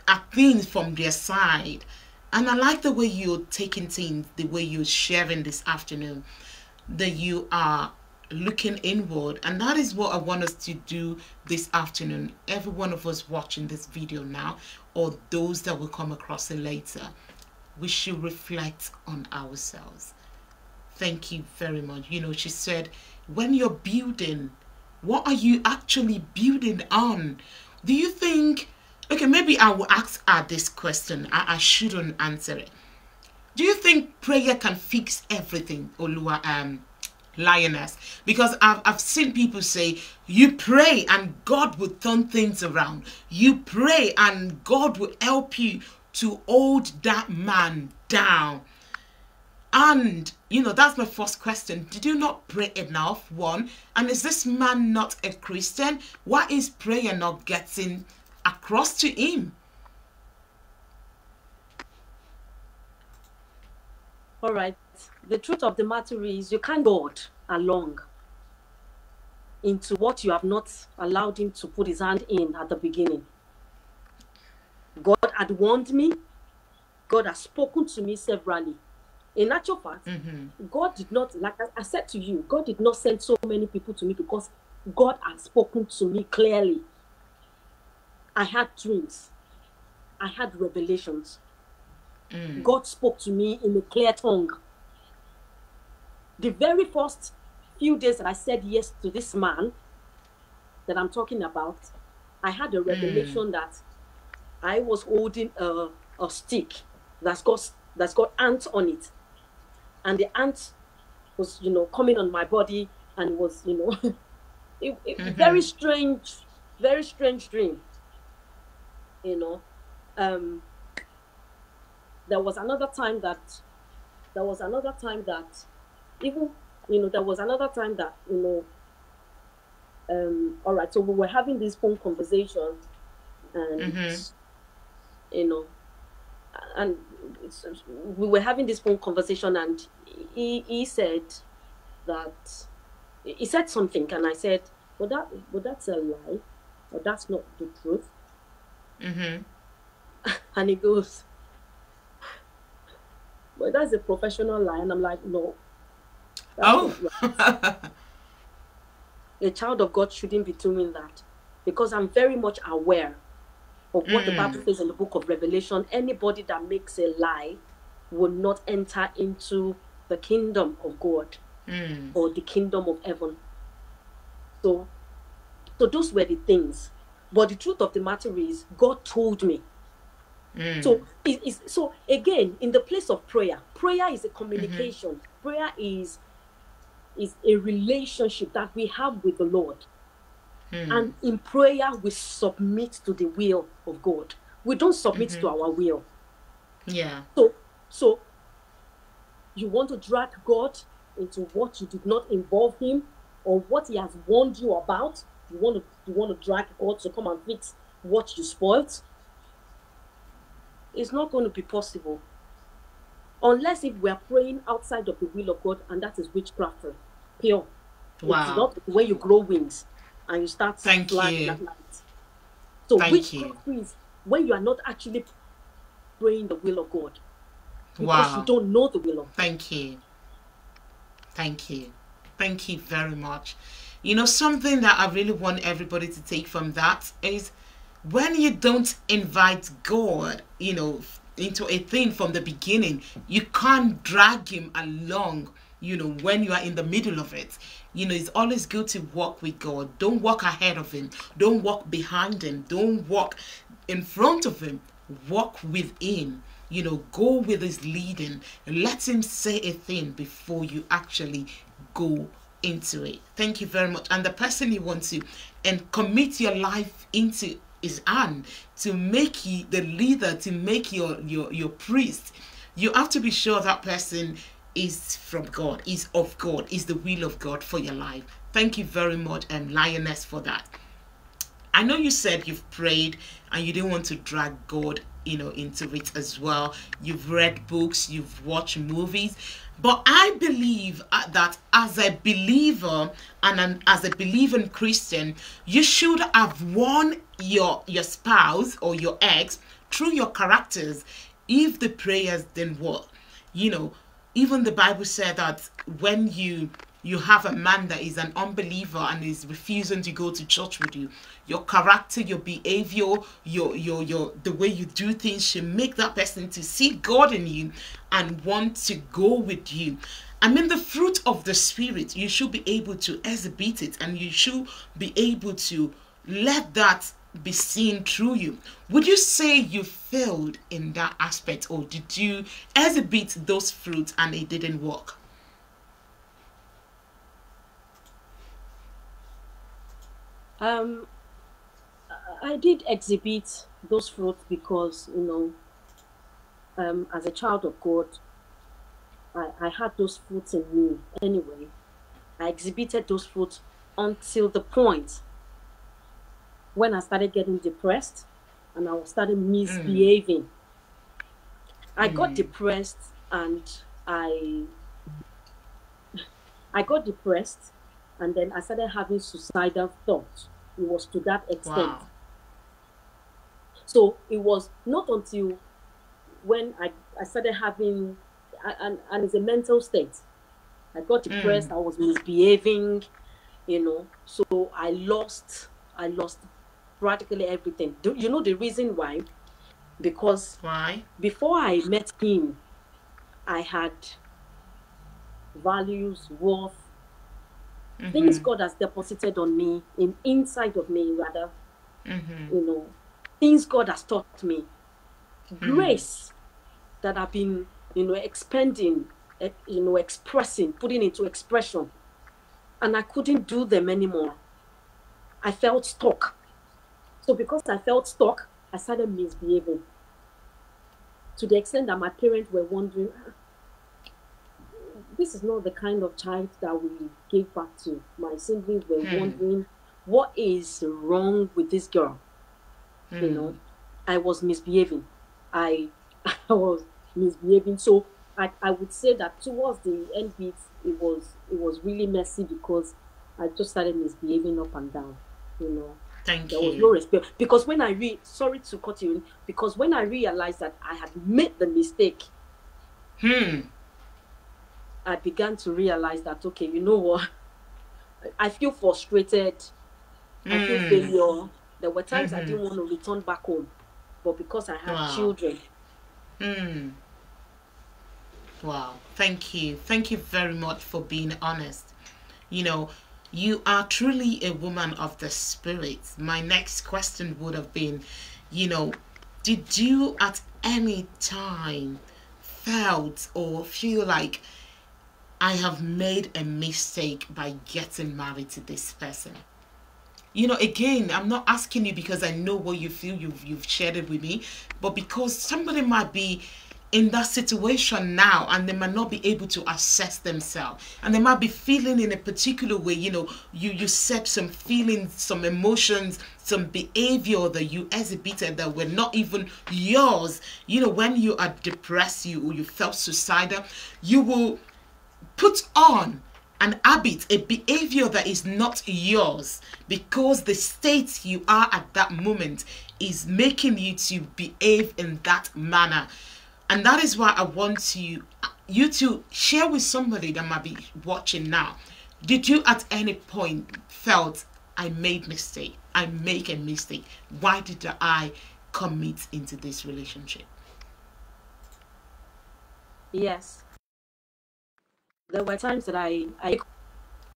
Speaker 2: at things from their side. And I like the way you're taking things, the way you're sharing this afternoon, that you are looking inward. And that is what I want us to do this afternoon. Every one of us watching this video now, or those that will come across it later, we should reflect on ourselves. Thank you very much. You know, she said, when you're building, what are you actually building on? Do you think, okay, maybe I will ask her this question. I, I shouldn't answer it. Do you think prayer can fix everything, Olua, um, lioness? Because I've, I've seen people say, you pray and God will turn things around. You pray and God will help you to hold that man down. And, you know, that's my first question. Did you not pray enough? One. And is this man not a Christian? Why is prayer not getting across to him?
Speaker 3: All right. The truth of the matter is, you can't God along into what you have not allowed him to put his hand in at the beginning. God had warned me. God has spoken to me severally. In actual fact, mm-hmm. God did not, like I- I said to you, God did not send so many people to me because God had spoken to me clearly. I had dreams, I had revelations. Mm. God spoke to me in a clear tongue. The very first few days that I said yes to this man that I'm talking about, I had a mm. revelation that I was holding a, a stick that's got that's got ants on it, and the ant was you know coming on my body and was you know it, it, very strange, very strange dream. You know, um, there was another time that there was another time that even you know there was another time that you know um all right so we were having this phone conversation and you know and we were having this phone conversation and he, he said that he said something and i said well that well that's a lie or that's not the truth
Speaker 2: Mm-hmm.
Speaker 3: and he goes well that's a professional lie and i'm like no
Speaker 2: Oh.
Speaker 3: right. a child of God shouldn't be doing that because I'm very much aware of what the Bible mm. says in the book of Revelation. Anybody that makes a lie will not enter into the kingdom of God
Speaker 2: Mm.
Speaker 3: or the kingdom of heaven. So, so those were the things. But the truth of the matter is, God told me. Mm. So, it is so again in the place of prayer. Prayer is a communication. Mm-hmm. Prayer is is a relationship that we have with the Lord. Mm. And in prayer, we submit to the will of God. We don't submit mm-hmm. to our will.
Speaker 2: Yeah.
Speaker 3: So, so you want to drag God into what you did not involve Him or what He has warned you about. You want to you want to drag God to come and fix what you spoiled. It's not going to be possible unless if we are praying outside of the will of God, and that is witchcraft. Pure.
Speaker 2: Wow.
Speaker 3: It's not when you grow wings and you start
Speaker 2: Thank you.
Speaker 3: at night. So
Speaker 2: Thank
Speaker 3: witchcraft is when you are not actually praying the will of God because
Speaker 2: Wow.
Speaker 3: you don't know the will of God.
Speaker 2: Thank you. Thank you. Thank you very much. You know, something that I really want everybody to take from that is when you don't invite God, you know, into a thing from the beginning, you can't drag him along, you know, when you are in the middle of it. You know, it's always good to walk with God. Don't walk ahead of him. Don't walk behind him. Don't walk in front of him. Walk with him you know go with his leading let him say a thing before you actually go into it thank you very much and the person you want to and commit your life into his hand to make you the leader to make your your your priest you have to be sure that person is from God, is of God, is the will of God for your life. Thank you very much, um, Lioness, for that. I know you said you've prayed and you didn't want to drag God, you know, into it as well. You've read books, you've watched movies, but I believe uh, that as a believer and an, as a believing Christian, you should have won your your spouse or your ex through your characters. If the prayers didn't work, you know, even the Bible said that when you you have a man that is an unbeliever and is refusing to go to church with you your character your behavior your your your the way you do things should make that person to see god in you and want to go with you. I mean, the fruit of the Spirit, you should be able to exhibit it and you should be able to let that be seen through you. Would you say you failed in that aspect or did you exhibit those fruits and it didn't work?
Speaker 3: Um, I did exhibit those fruits because, you know, um, as a child of God, I, I had those fruits in me anyway. I exhibited those fruits until the point when I started getting depressed and I started misbehaving. Mm. I got mm. depressed and I I got depressed and then I started having suicidal thoughts. It was to that extent. Wow. So it was not until when I, I started having, and, and it's a mental state. I got hmm. depressed, mm. I was misbehaving, you know. So I lost, I lost practically everything. Do you know the reason why? Because
Speaker 2: why?
Speaker 3: Before I met him, I had values, worth, mm-hmm. things God has deposited on me, in inside of me rather. Mm-hmm. You know, things God has taught me, mm-hmm. grace that I've been, you know, expanding, you know, expressing, putting into expression, and I couldn't do them anymore. I felt stuck. So because I felt stuck, I started misbehaving to the extent that my parents were wondering, ah, this is not the kind of child that we gave back to. My siblings were hmm. wondering, what is wrong with this girl? Hmm. You know, I was misbehaving. I, I was misbehaving. So I, I would say that towards the end bit, it was it was really messy because I just started misbehaving up and down. You know.
Speaker 2: Thank
Speaker 3: there
Speaker 2: you.
Speaker 3: was no respect because when I re sorry to cut you in because when I realized that I had made the mistake,
Speaker 2: hmm,
Speaker 3: I began to realize that okay, you know what? I feel frustrated. Mm. I feel hmm. failure. There were times mm-hmm. I didn't want to return back home, but because I had wow. children.
Speaker 2: Hmm. Wow. Thank you. Thank you very much for being honest. You know, you are truly a woman of the spirit. My next question would have been, you know, did you at any time felt or feel like I have made a mistake by getting married to this person. You know, again, I'm not asking you because I know what you feel, you've, you've shared it with me, but because somebody might be in that situation now and they might not be able to assess themselves and they might be feeling in a particular way you know you you said some feelings some emotions some behavior that you exhibited that were not even yours you know when you are depressed you or you felt suicidal you will put on an habit, a behavior that is not yours because the state you are at that moment is making you to behave in that manner. And that is why I want you, you to share with somebody that might be watching now. Did you at any point felt I made mistake? I make a mistake. Why did I commit into this relationship?
Speaker 3: Yes there were times that I, I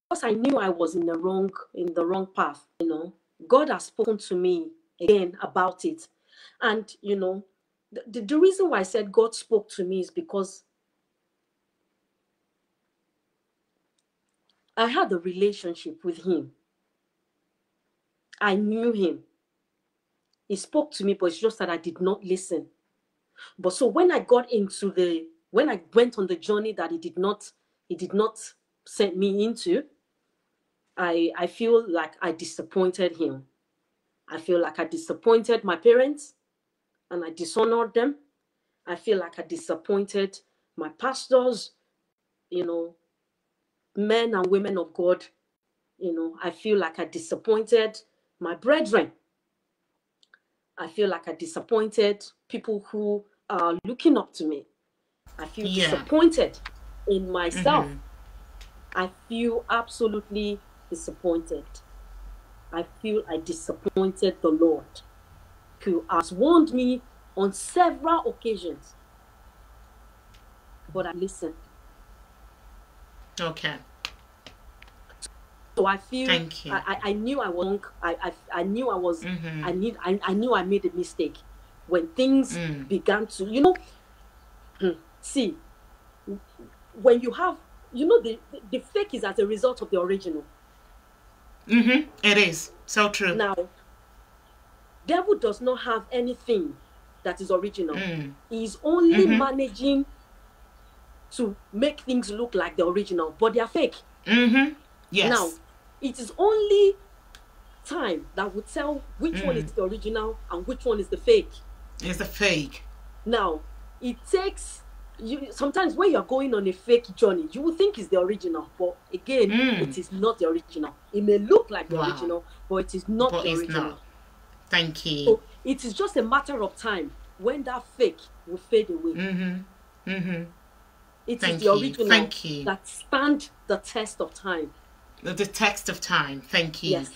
Speaker 3: because I knew I was in the wrong in the wrong path, you know. God has spoken to me again about it. And you know, the, the reason why I said God spoke to me is because I had a relationship with him. I knew him. He spoke to me, but it's just that I did not listen. But so when I got into the when I went on the journey that he did not he did not send me into, I I feel like I disappointed him. I feel like I disappointed my parents and I dishonored them. I feel like I disappointed my pastors, you know, men and women of God. You know, I feel like I disappointed my brethren. I feel like I disappointed people who are looking up to me. I feel
Speaker 2: Yeah.
Speaker 3: disappointed in myself.
Speaker 2: Mhm.
Speaker 3: I feel absolutely disappointed. I feel I disappointed the Lord, has warned me on several occasions. But I listened.
Speaker 2: Okay.
Speaker 3: So I feel
Speaker 2: Thank you.
Speaker 3: I, I, knew I was wrong. I, I, I knew I was
Speaker 2: Mhm.
Speaker 3: I need I, I knew I made a mistake when things
Speaker 2: Mm.
Speaker 3: began to you know hmm, see when you have you know the, the fake is as a result of the original
Speaker 2: Mhm. It is so true.
Speaker 3: now devil does not have anything that is original
Speaker 2: Mm.
Speaker 3: he's only
Speaker 2: Mhm.
Speaker 3: managing to make things look like the original but they are fake
Speaker 2: Mhm. Yes.
Speaker 3: now it is only time that will tell which one
Speaker 2: Mm.
Speaker 3: is the original and which one is the fake
Speaker 2: It's a fake.
Speaker 3: Now, it takes you sometimes when you're going on a fake journey, you will think it's the original, but again,
Speaker 2: Mm.
Speaker 3: it is not the original. It may look like the
Speaker 2: Wow.
Speaker 3: original, but it is not
Speaker 2: But
Speaker 3: the original.
Speaker 2: not. Thank you.
Speaker 3: So it is just a matter of time when that fake will fade away.
Speaker 2: Mhm. Mhm.
Speaker 3: It is
Speaker 2: Thank
Speaker 3: the original
Speaker 2: Thank you.
Speaker 3: that stand the test of time.
Speaker 2: The, the text of time. Thank you.
Speaker 3: Yes.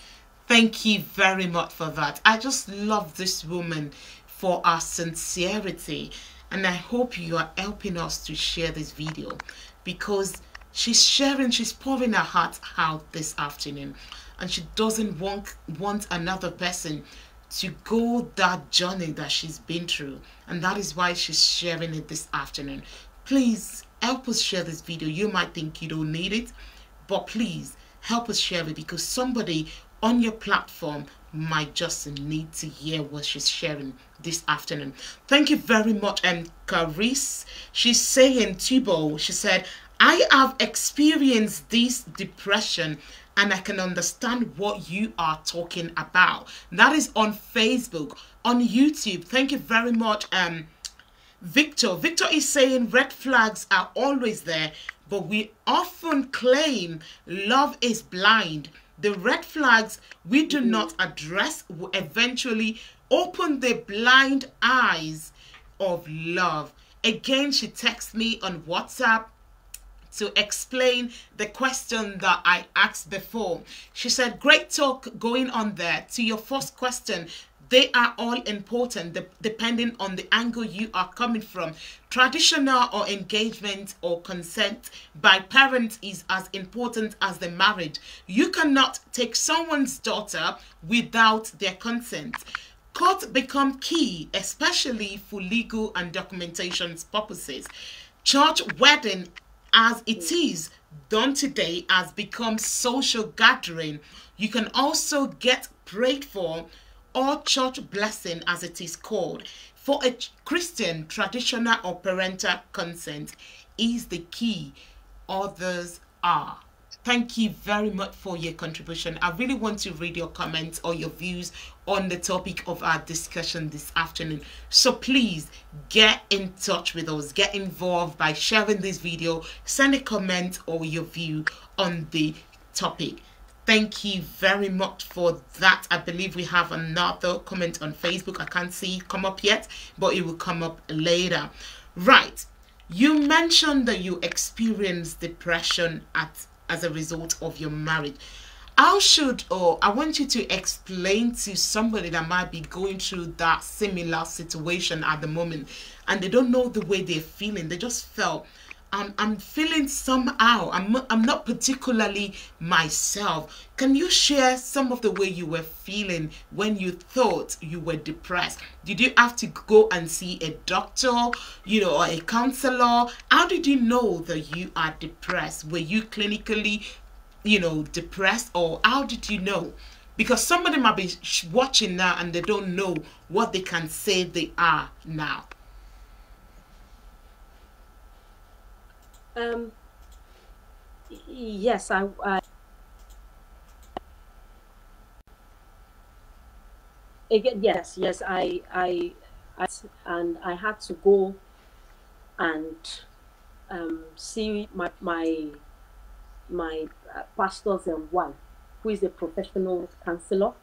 Speaker 2: Thank you very much for that. I just love this woman for our sincerity. And I hope you are helping us to share this video because she's sharing, she's pouring her heart out this afternoon. And she doesn't want, want another person to go that journey that she's been through. And that is why she's sharing it this afternoon. Please help us share this video. You might think you don't need it, but please help us share it because somebody on your platform might just need to hear what she's sharing this afternoon. Thank you very much, um, And Caris. She's saying, Tibo, she said, I have experienced this depression and I can understand what you are talking about. That is on Facebook, on YouTube. Thank you very much, um, Victor. Victor is saying red flags are always there, but we often claim love is blind. The red flags we do not address will eventually open the blind eyes of love. Again, she texts me on WhatsApp to explain the question that I asked before. She said, Great talk going on there. To your first question, they are all important de- depending on the angle you are coming from. Traditional or engagement or consent by parents is as important as the marriage. You cannot take someone's daughter without their consent. Court become key, especially for legal and documentation purposes. Church wedding as it is done today has become social gathering. You can also get prayed for or church blessing as it is called. For a Christian, traditional or parental consent is the key. Others are. Thank you very much for your contribution. I really want to read your comments or your views on the topic of our discussion this afternoon. So please get in touch with us, get involved by sharing this video, send a comment or your view on the topic. Thank you very much for that. I believe we have another comment on Facebook. I can't see come up yet, but it will come up later. Right. You mentioned that you experienced depression at as a result of your marriage. How should or I want you to explain to somebody that might be going through that similar situation at the moment and they don't know the way they're feeling. They just felt I'm, I'm feeling somehow. I'm, I'm not particularly myself. Can you share some of the way you were feeling when you thought you were depressed? Did you have to go and see a doctor, you know, or a counselor? How did you know that you are depressed? Were you clinically, you know, depressed, or how did you know? Because somebody might be watching now and they don't know what they can say they are now.
Speaker 3: Um, yes, I, I again, yes, yes, I, I, I, and I had to go and um, see my my my uh, pastor's wife, who is a professional counselor.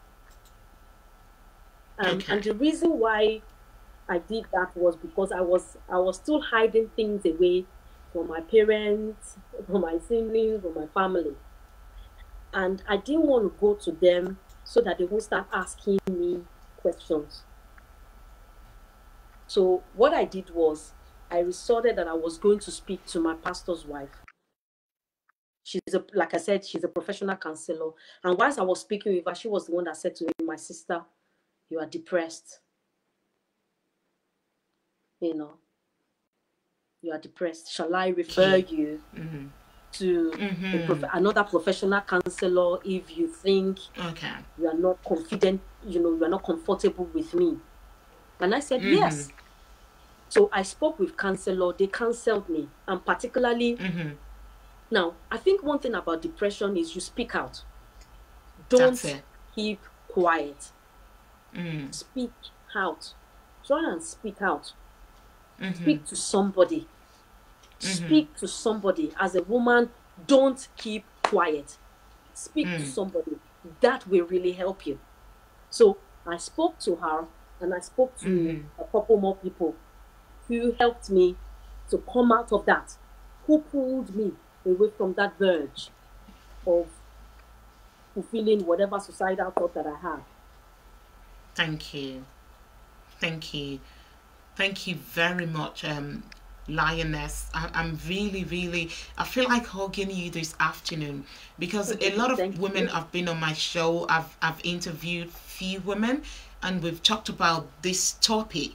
Speaker 3: Um,
Speaker 2: Okay.
Speaker 3: And the reason why I did that was because I was I was still hiding things away from my parents, for my siblings, for my family, and I didn't want to go to them so that they won't start asking me questions. So what I did was I resorted that I was going to speak to my pastor's wife. She's a like I said, she's a professional counselor. And whilst I was speaking with her, she was the one that said to me, My sister, you are depressed. You know, you are depressed. Shall I refer you
Speaker 2: Mhm.
Speaker 3: to a
Speaker 2: Mhm.
Speaker 3: prof- another professional counselor if you think
Speaker 2: Okay.
Speaker 3: you are not confident, you know, you are not comfortable with me? And I said,
Speaker 2: Mhm.
Speaker 3: Yes. So I spoke with counselor, they counseled me, and particularly
Speaker 2: Mhm.
Speaker 3: now, I think one thing about depression is you speak out. Don't keep quiet.
Speaker 2: Mm.
Speaker 3: Speak out. Try and speak out.
Speaker 2: Mhm.
Speaker 3: Speak to somebody. Speak to somebody. As a woman, don't keep quiet. Speak to
Speaker 2: Mm.
Speaker 3: somebody. That will really help you. So I spoke to her and I spoke to
Speaker 2: Mhm.
Speaker 3: a couple more people who helped me to come out of that, who pulled me away from that verge of fulfilling whatever societal thought that I had.
Speaker 2: Thank you. Thank you. Thank you very much, um, Lioness. I, I'm really, really, I feel like hugging you this afternoon because a lot of women
Speaker 3: you.
Speaker 2: have been on my show. I've, I've interviewed few women and we've talked about this topic,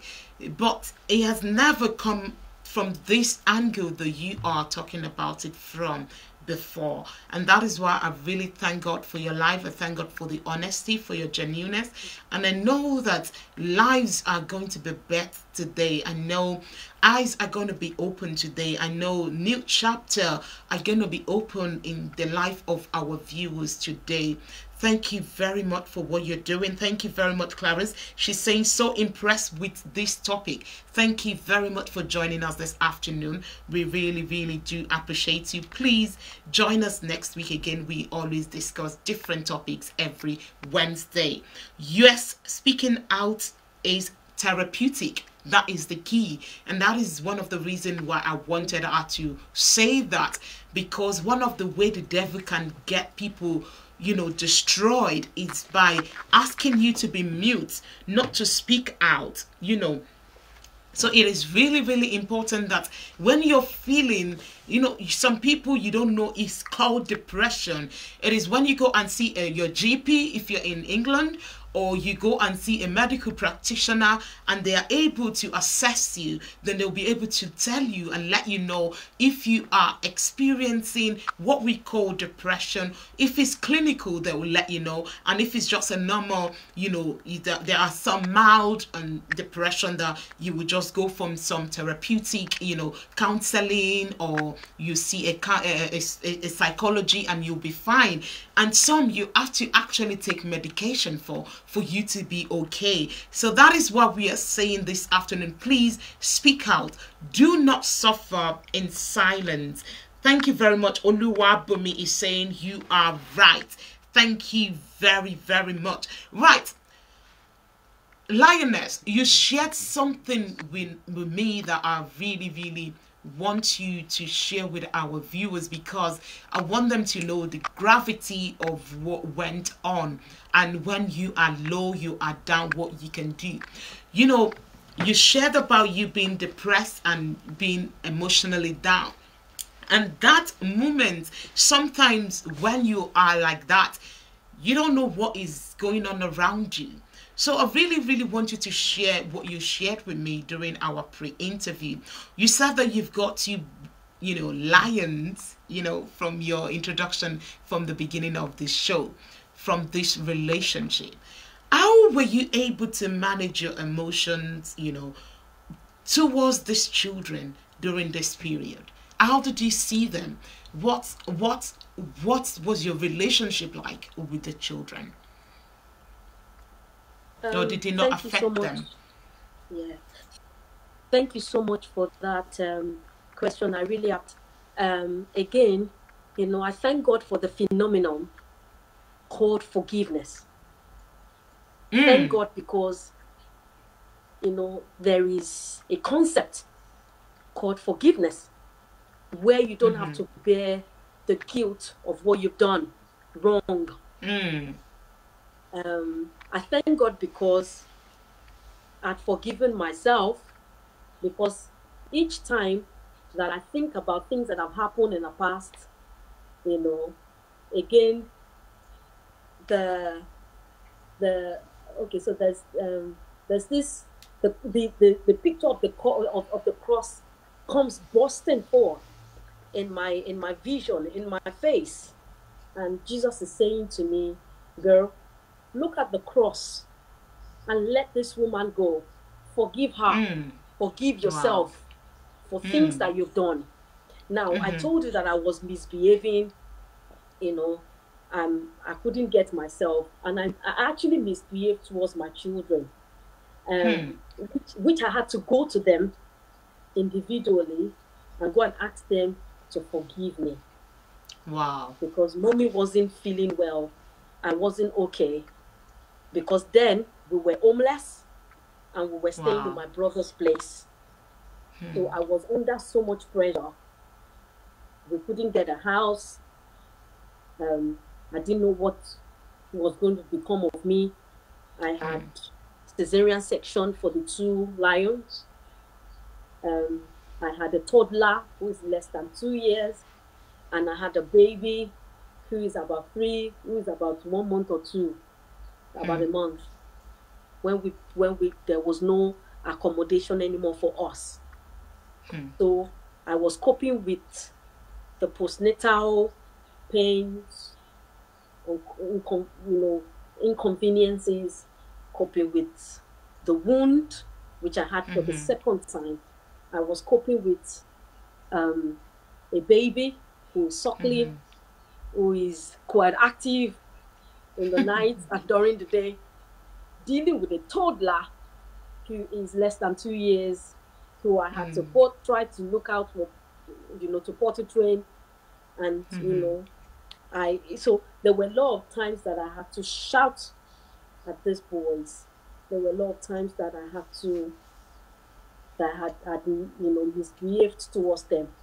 Speaker 2: but it has never come from this angle that you are talking about it from before. And that is why i really thank god for your life. I thank god for the honesty for your genuineness. And i know that lives are going to be better today. I know eyes are going to be open today. I know new chapter are going to be open in the life of our viewers today Thank you very much for what you're doing. Thank you very much, Clarice. She's saying so impressed with this topic. Thank you very much for joining us this afternoon. We really, really do appreciate you. Please join us next week again. We always discuss different topics every Wednesday. Yes, speaking out is therapeutic that is the key and that is one of the reasons why i wanted her to say that because one of the way the devil can get people you know destroyed is by asking you to be mute not to speak out you know so it is really, really important that when you're feeling, you know, some people you don't know is called depression. It is when you go and see uh, your GP if you're in England, or you go and see a medical practitioner and they are able to assess you, then they'll be able to tell you and let you know if you are experiencing what we call depression. If it's clinical, they will let you know, and if it's just a normal, you know, there are some mild and depression that you will just go from some therapeutic, you know, counseling, or you see a, a, a, a psychology and you'll be fine. And some you have to actually take medication for for you to be okay. So that is what we are saying this afternoon. Please speak out. Do not suffer in silence. Thank you very much. Oluwabumi is saying you are right. Thank you very, very much. Right. Lioness, you shared something with, with me that I really, really want you to share with our viewers because I want them to know the gravity of what went on and when you are low, you are down, what you can do. You know, you shared about you being depressed and being emotionally down. And that moment, sometimes when you are like that, you don't know what is going on around you. So I really, really want you to share what you shared with me during our pre-interview. You said that you've got to, you know, lions, you know, from your introduction from the beginning of this show, from this relationship. How were you able to manage your emotions, you know, towards these children during this period? how did you see them? What what what was your relationship like with the children? Or
Speaker 3: Um,
Speaker 2: did it not affect
Speaker 3: so
Speaker 2: them?
Speaker 3: Yeah. Thank you so much for that um, question. I really have. Um, again, you know, I thank God for the phenomenon called forgiveness. Thank
Speaker 2: Mm,
Speaker 3: God because, you know, there is a concept called forgiveness where you don't have to bear the guilt of what you've done wrong.
Speaker 2: mm,
Speaker 3: um, I thank God because I'd forgiven myself because each time that I think about things that have happened in the past, you know, again, the the okay, so there's um, there's this the the, the, the picture of the of, of the cross comes bursting forth in my in my vision in my face, and Jesus is saying to me, "Girl, look at the cross and let this woman go. Forgive her.
Speaker 2: mm.
Speaker 3: Forgive yourself for things
Speaker 2: Mm.
Speaker 3: that you've done. Now, I
Speaker 2: Mhm.
Speaker 3: told you that I was misbehaving, you know, um, I couldn't get myself, and I, I actually misbehaved towards my children, um, which, which I had to go to them individually and go and ask them to forgive me
Speaker 2: Wow.
Speaker 3: because mommy wasn't feeling well. I wasn't okay because then we were homeless and we were staying
Speaker 2: Wow.
Speaker 3: in my brother's place. So I was under so much pressure. We couldn't get a house. Um, I didn't know what was going to become of me. I had cesarean section for the two lions. Um, I had a toddler who is less than two years, and I had a baby who is about three, who is about one month or two, about a month. When we when we there was no accommodation anymore for us.
Speaker 2: Hmm.
Speaker 3: So I was coping with the postnatal pains, incon- you know, inconveniences, coping with the wound, which I had for the
Speaker 2: Mhm.
Speaker 3: second time. I was coping with um, a baby who is suckling, who is quite active in the night and during the day, dealing with a toddler who is less than two years, who I had to
Speaker 2: Mm.
Speaker 3: both try to look out for, you know, to potty train, and you
Speaker 2: Mhm.
Speaker 3: know, I so there were a lot of times that I had to shout at these boys. There were a lot of times that I had to that I had, had you know misbehaved towards them.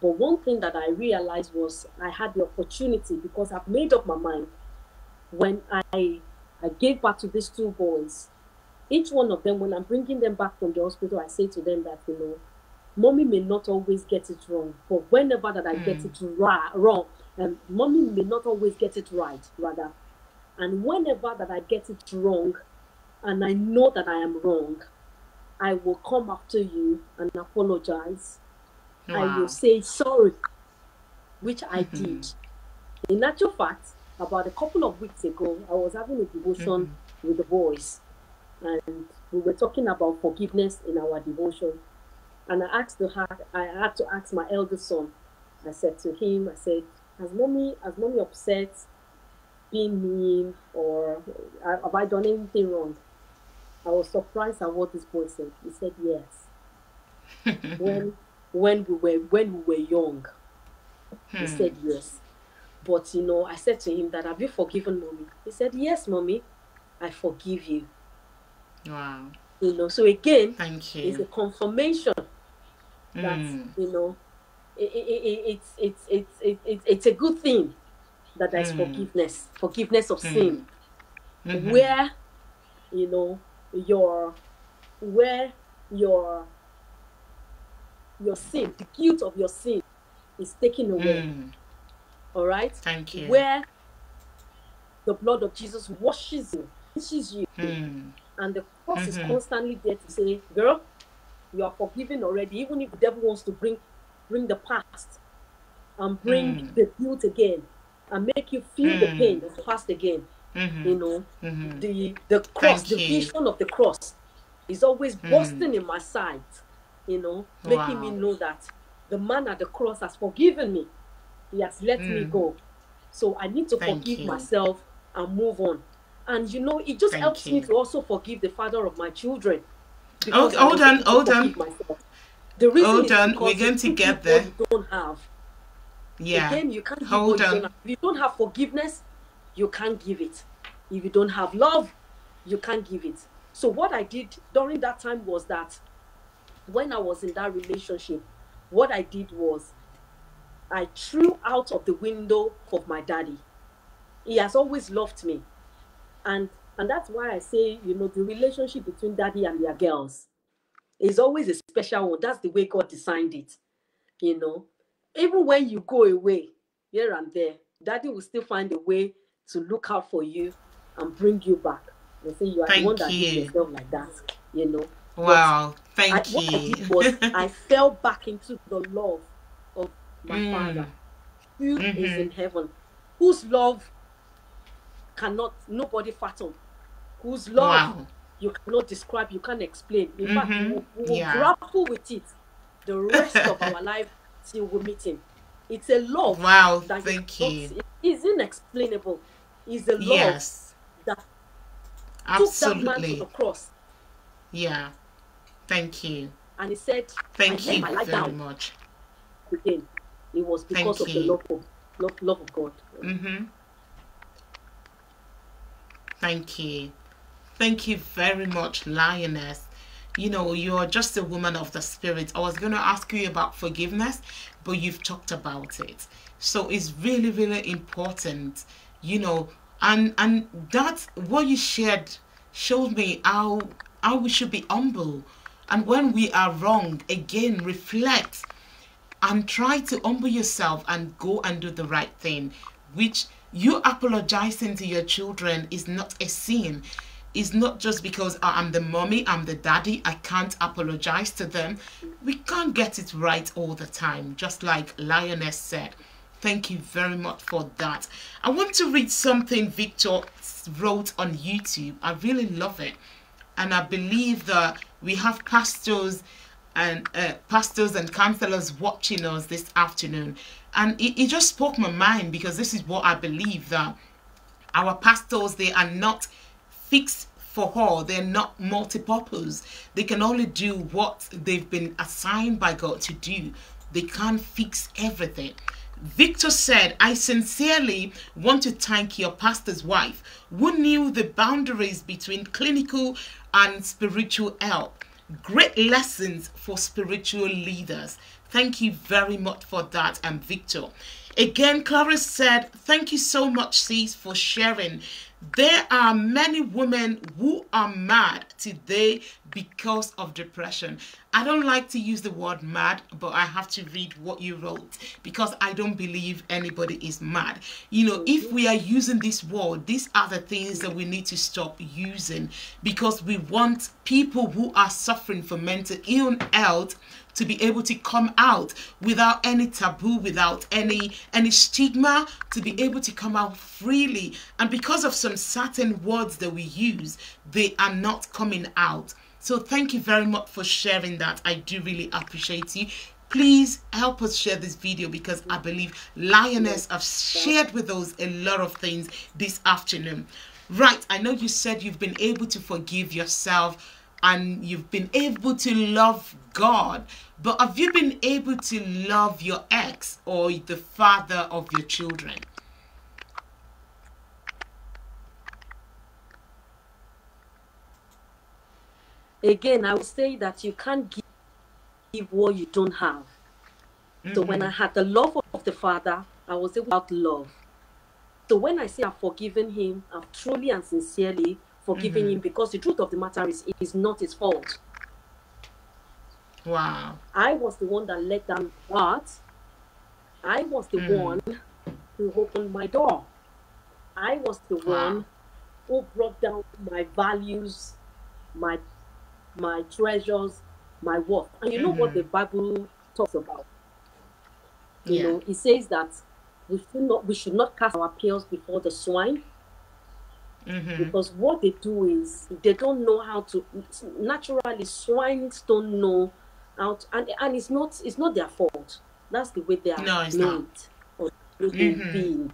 Speaker 3: But one thing that I realized was I had the opportunity because I've made up my mind when I I gave back to these two boys. Each one of them, when I'm bringing them back from the hospital, I say to them that you know, mommy may not always get it wrong, but whenever that I get it ra- wrong, um, mommy may not always get it right, rather, and whenever that I get it wrong, and I know that I am wrong, I will come after you and apologize. I will say sorry, which I did. In actual fact, about a couple of weeks ago, I was having a devotion mm-hmm. with the boys, and we were talking about forgiveness in our devotion. And I asked the I had to ask my eldest son. I said to him, I said, "Has mommy, has mommy upset, being mean, or have I done anything wrong?" I was surprised at what this boy said. He said, "Yes." when when we were when we were young, he said hmm. yes. But you know, I said to him that have you forgiven mommy? He said, Yes, mommy, I forgive you.
Speaker 2: Wow.
Speaker 3: You know, so again,
Speaker 2: Thank you.
Speaker 3: it's a confirmation that
Speaker 2: Mm.
Speaker 3: you know it, it, it, it's it's it's it, it, it's a good thing that there's
Speaker 2: Mm.
Speaker 3: forgiveness, forgiveness of sin,
Speaker 2: Mhm.
Speaker 3: where you know your where your your sin, the guilt of your sin, is taken away.
Speaker 2: Mm.
Speaker 3: All right.
Speaker 2: Thank you.
Speaker 3: where the blood of Jesus washes you, washes you,
Speaker 2: Mm.
Speaker 3: and the cross is
Speaker 2: Mhm.
Speaker 3: constantly there to say, "Girl, you are forgiven already." Even if the devil wants to bring bring the past and bring
Speaker 2: Mm.
Speaker 3: the guilt again and make you feel the
Speaker 2: Mm.
Speaker 3: pain of the past again,
Speaker 2: Mhm.
Speaker 3: you know,
Speaker 2: Mhm.
Speaker 3: the the cross,
Speaker 2: Thank
Speaker 3: the
Speaker 2: you.
Speaker 3: vision of the cross, is always
Speaker 2: Mm.
Speaker 3: bursting in my sight, you know, making me know that the man at the cross has forgiven me. He has let me
Speaker 2: Mm.
Speaker 3: go. So I need to
Speaker 2: Thank
Speaker 3: forgive
Speaker 2: you.
Speaker 3: myself and move on. And you know, it just
Speaker 2: Thank
Speaker 3: helps me to also forgive the father of my children.
Speaker 2: Okay,
Speaker 3: because I
Speaker 2: hold on, hold on.
Speaker 3: myself. The reason
Speaker 2: Hold on, we're going to get there.
Speaker 3: You don't have.
Speaker 2: Yeah.
Speaker 3: Again, you can't
Speaker 2: Hold
Speaker 3: you
Speaker 2: on.
Speaker 3: If you don't have forgiveness, you can't give it. If you don't have love, you can't give it. So what I did during that time was that when I was in that relationship, what I did was I threw out of the window of my daddy. He has always loved me. And and that's why I say, you know, the relationship between daddy and their girls is always a special one. That's the way God designed it. You know, even when you go away here and there, daddy will still find a way to look out for you and bring you back. They say you are
Speaker 2: Thank
Speaker 3: the one that did
Speaker 2: you.
Speaker 3: yourself like that. You know.
Speaker 2: Wow.
Speaker 3: I,
Speaker 2: Thank
Speaker 3: I
Speaker 2: you.
Speaker 3: did was I fell back into the love my
Speaker 2: Mm.
Speaker 3: father, who is
Speaker 2: Mhm.
Speaker 3: in heaven, whose love cannot nobody fathom, whose love
Speaker 2: wow.
Speaker 3: you cannot describe, you can't explain. In fact, we will, we will
Speaker 2: Yeah.
Speaker 3: grapple with it the rest of our life till we meet him. It's a love
Speaker 2: Wow.
Speaker 3: that
Speaker 2: Thank
Speaker 3: cannot-
Speaker 2: you.
Speaker 3: it is inexplainable. It's a love
Speaker 2: Yes.
Speaker 3: that took that man to the cross
Speaker 2: Yeah. Thank you.
Speaker 3: and he said,
Speaker 2: Thank
Speaker 3: I
Speaker 2: you very
Speaker 3: down
Speaker 2: much.
Speaker 3: again. It was because
Speaker 2: Thank
Speaker 3: of the
Speaker 2: you.
Speaker 3: love of love, love of God.
Speaker 2: Mm-hmm. Thank you. Thank you very much, Lioness. You know, you're just a woman of the spirit. I was going to ask you about forgiveness, but you've talked about it. So it's really, really important, you know, and and that's what you shared showed me how how we should be humble. And when we are wrong, again, reflect and try to humble yourself and go and do the right thing which you apologizing to your children is not a sin. It's not just because "Oh, i'm the mommy i'm the daddy i can't apologize to them. We can't get it right all the time just like lioness said. Thank you very much for that. I want to read something victor wrote on youtube. I really love it. And I believe that we have pastors and uh, pastors and counselors watching us this afternoon, and it, it just spoke my mind because this is what I believe that our pastors they are not fixed for all. They're not multi-purpose. They can only do what they've been assigned by god to do. They can't fix everything. Victor said i sincerely want to thank your pastor's wife who knew the boundaries between clinical and spiritual help great lessons for spiritual leaders thank you very much for that and victor Again, Clarice said, Thank you so much, sis, for sharing. There are many women who are mad today because of depression. I don't like to use the word mad, but I have to read what you wrote because I don't believe anybody is mad. You know, if we are using this word, these are the things that we need to stop using because we want people who are suffering from mental ill health to be able to come out without any taboo without any any stigma to be able to come out freely and because of some certain words that we use they are not coming out so thank you very much for sharing that. I do really appreciate you. Please help us share this video because i believe lioness have shared with us a lot of things this afternoon. Right i know you said you've been able to forgive yourself and you've been able to love God, but have you been able to love your ex or the father of your children?
Speaker 3: Again, I would say that you can't give, give what you don't have. So when I had the love of the Father, I was able to love. So when I say I've forgiven him, I've truly and sincerely forgiven him because the truth of the matter is it is not his fault.
Speaker 2: Wow.
Speaker 3: I was the one that let them out. I was the
Speaker 2: Mm.
Speaker 3: one who opened my door. I was the
Speaker 2: Wow.
Speaker 3: one who brought down my values, my my treasures, my worth. And you know what the Bible talks about? You
Speaker 2: Yeah.
Speaker 3: know, it says that we should not we should not cast our pearls before the swine
Speaker 2: hmm
Speaker 3: because what they do is they don't know how to naturally swines don't know out, and and it's not it's not their fault. That's the way they are
Speaker 2: No, it's
Speaker 3: made
Speaker 2: not.
Speaker 3: or
Speaker 2: Mhm.
Speaker 3: been.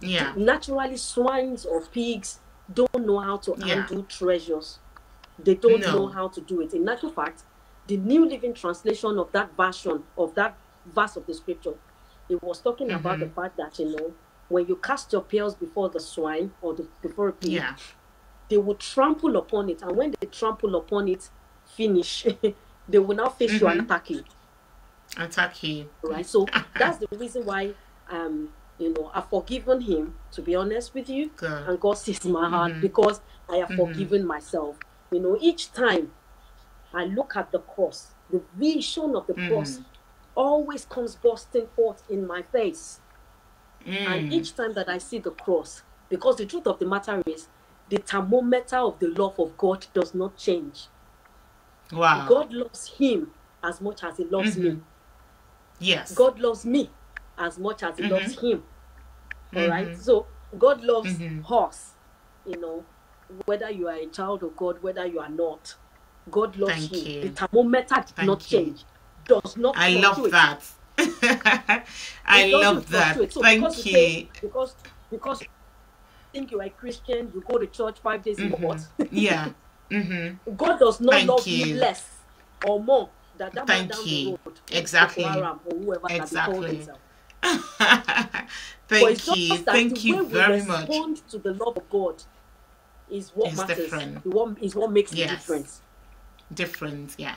Speaker 2: Yeah.
Speaker 3: Naturally, swines or pigs don't know how to
Speaker 2: Yeah.
Speaker 3: handle treasures. They don't
Speaker 2: No.
Speaker 3: know how to do it. In actual fact, the New Living Translation of that version of that verse of the scripture, it was talking about the fact that you know when you cast your pearls before the swine or the, before a pig,
Speaker 2: Yeah.
Speaker 3: they will trample upon it, and when they trample upon it, finish, they will now face you and attack you.
Speaker 2: Attack you.
Speaker 3: Right. So that's the reason why um you know I've forgiven him. To be honest with you,
Speaker 2: Good.
Speaker 3: and God sees my heart
Speaker 2: Mhm.
Speaker 3: because I have
Speaker 2: Mhm.
Speaker 3: forgiven myself. You know, each time I look at the cross, the vision of the cross
Speaker 2: Mhm.
Speaker 3: always comes bursting forth in my face. And
Speaker 2: Mm.
Speaker 3: each time that I see the cross, because the truth of the matter is, the thermometer of the love of God does not change.
Speaker 2: Wow.
Speaker 3: God loves him as much as he loves me.
Speaker 2: Mhm. Yes.
Speaker 3: God loves me as much as he
Speaker 2: Mhm.
Speaker 3: loves him. All right.
Speaker 2: Mhm.
Speaker 3: So God loves
Speaker 2: Mhm.
Speaker 3: us, you know, whether you are a child of God, whether you are not. God loves you.
Speaker 2: you.
Speaker 3: The thermometer did
Speaker 2: Thank
Speaker 3: not
Speaker 2: you.
Speaker 3: change. Does not
Speaker 2: I love that. I love that.
Speaker 3: So
Speaker 2: Thank
Speaker 3: because
Speaker 2: you.
Speaker 3: say- because because you think you are a Christian, you go to church five days a
Speaker 2: Mhm.
Speaker 3: month.
Speaker 2: Yeah. Mm-hmm.
Speaker 3: God does not
Speaker 2: Thank
Speaker 3: love
Speaker 2: you.
Speaker 3: you less or more than that man
Speaker 2: Thank
Speaker 3: down
Speaker 2: you.
Speaker 3: the road.
Speaker 2: Exactly.
Speaker 3: Or whoever that they call
Speaker 2: Exactly. Thank you. Thank you very much.
Speaker 3: respond to the love of God is what
Speaker 2: Is
Speaker 3: matters.
Speaker 2: different.
Speaker 3: Is what, is what makes
Speaker 2: Yes.
Speaker 3: the difference.
Speaker 2: different yeah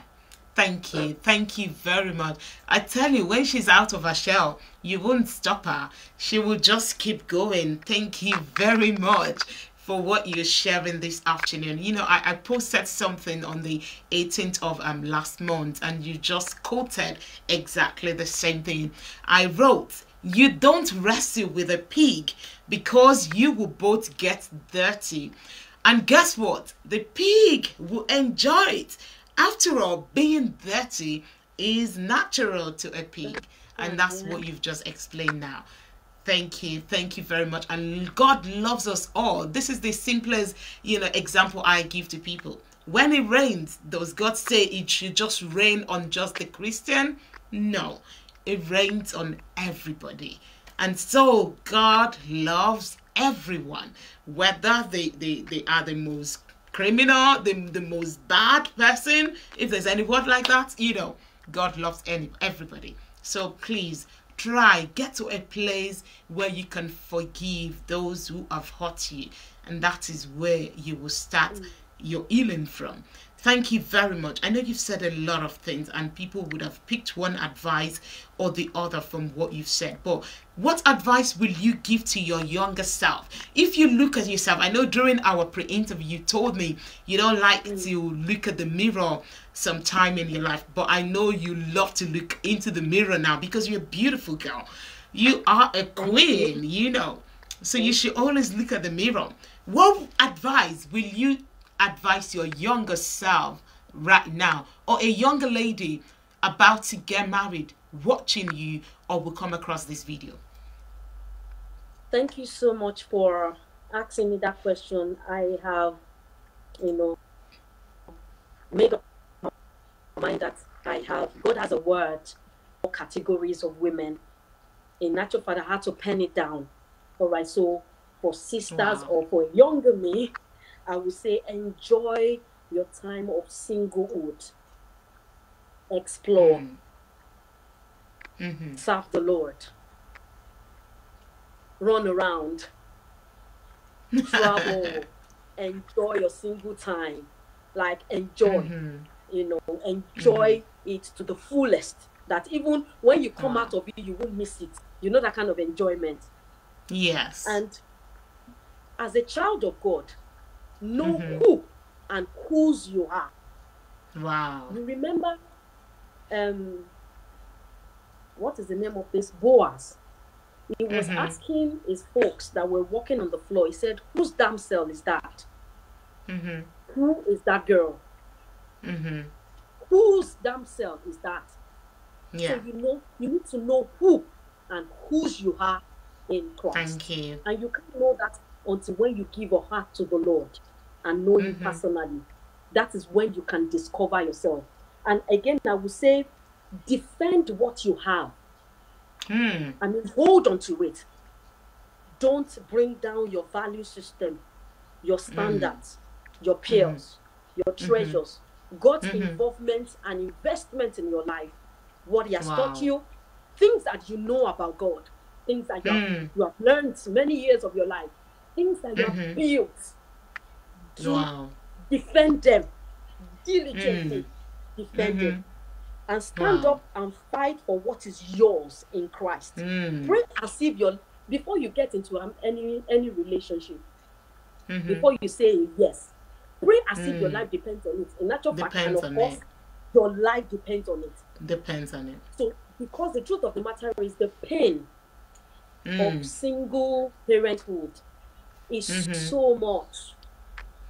Speaker 2: thank you thank you very much i tell you when she's out of her shell you won't stop her she will just keep going thank you very much for what you're sharing this afternoon you know i, I posted something on the 18th of um last month and you just quoted exactly the same thing i wrote you don't wrestle with a pig because you will both get dirty and guess what? The pig will enjoy it. After all, being dirty is natural to a pig. And that's mm-hmm. what you've just explained now. Thank you. Thank you very much. And God loves us all. This is the simplest, you know, example I give to people. When it rains, does God say it should just rain on just the Christian? No. It rains on everybody. And so God loves everyone, whether they, they, they are the most criminal, the, the most bad person, if there's any word like that, you know, God loves any everybody. So please try, get to a place where you can forgive those who have hurt you. And that is where you will start your healing from. Thank you very much. I know you've said a lot of things, and people would have picked one advice or the other from what you've said. But what advice will you give to your younger self? If you look at yourself, I know during our pre interview, you told me you don't like to look at the mirror sometime in your life, but I know you love to look into the mirror now because you're a beautiful girl. You are a queen, you know. So you should always look at the mirror. What advice will you advise your younger self right now or a younger lady about to get married watching you or will come across this video?
Speaker 3: Thank you so much for asking me that question. I have, you know, made up my mind that I have, God has a word for categories of women. In natural fact, I had to pen it down. All right, so for sisters
Speaker 2: Wow.
Speaker 3: or for younger me, I would say enjoy your time of singlehood. Explore,
Speaker 2: Mm-hmm.
Speaker 3: serve the Lord, run around, travel, enjoy your single time. Like enjoy,
Speaker 2: Mm-hmm.
Speaker 3: you know, enjoy it to the fullest. That even when you come out of it, you won't miss it. You know that kind of enjoyment.
Speaker 2: Yes.
Speaker 3: And as a child of God, know
Speaker 2: Mhm.
Speaker 3: who and whose you are.
Speaker 2: wow.
Speaker 3: You remember, um, what is the name of this Boaz? He was
Speaker 2: Mhm.
Speaker 3: asking his folks that were walking on the floor. He said, "Whose damsel is that?
Speaker 2: Mm-hmm.
Speaker 3: Who is that girl?
Speaker 2: Mm-hmm.
Speaker 3: Whose damsel is that?"
Speaker 2: Yeah.
Speaker 3: So you know, you need to know who and whose you are in Christ,
Speaker 2: Thank you.
Speaker 3: and you can't know that until when you give your heart to the Lord and know Him
Speaker 2: Mhm.
Speaker 3: personally. That is when you can discover yourself. And again, I would say, defend what you have.
Speaker 2: Hmm.
Speaker 3: I mean, hold on to it. Don't bring down your value system, your standards, your peers, your treasures, God's involvement and investment in your life, what He has
Speaker 2: Wow.
Speaker 3: taught you, things that you know about God, things that you, have,
Speaker 2: Mm.
Speaker 3: you have learned many years of your life, things that you have built. Do
Speaker 2: Wow.
Speaker 3: defend them diligently, defend
Speaker 2: Mhm.
Speaker 3: them, and stand
Speaker 2: Wow.
Speaker 3: up and fight for what is yours in Christ
Speaker 2: Mm.
Speaker 3: pray as if you're before you get into um, any any relationship
Speaker 2: Mhm.
Speaker 3: before you say yes pray as if your
Speaker 2: Mm.
Speaker 3: life depends on it in actual fact and of course
Speaker 2: it.
Speaker 3: your life depends on it
Speaker 2: Depends on it.
Speaker 3: so because the truth of the matter is the pain
Speaker 2: Mm.
Speaker 3: of single parenthood is
Speaker 2: Mhm.
Speaker 3: so much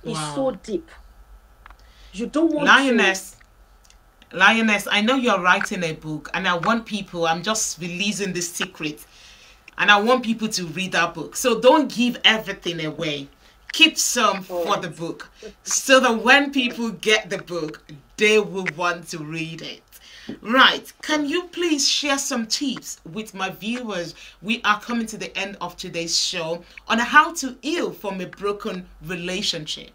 Speaker 3: is so deep you don't want
Speaker 2: Lioness, Lioness, I know you're writing a book, and I want people, I'm just releasing this secret, and I want people to read that book. So don't give everything away. Keep some for
Speaker 3: Alright.
Speaker 2: the book, so that when people get the book, they will want to read it. Right, can you please share some tips with my viewers? We are coming to the end of today's show on how to heal from a broken relationship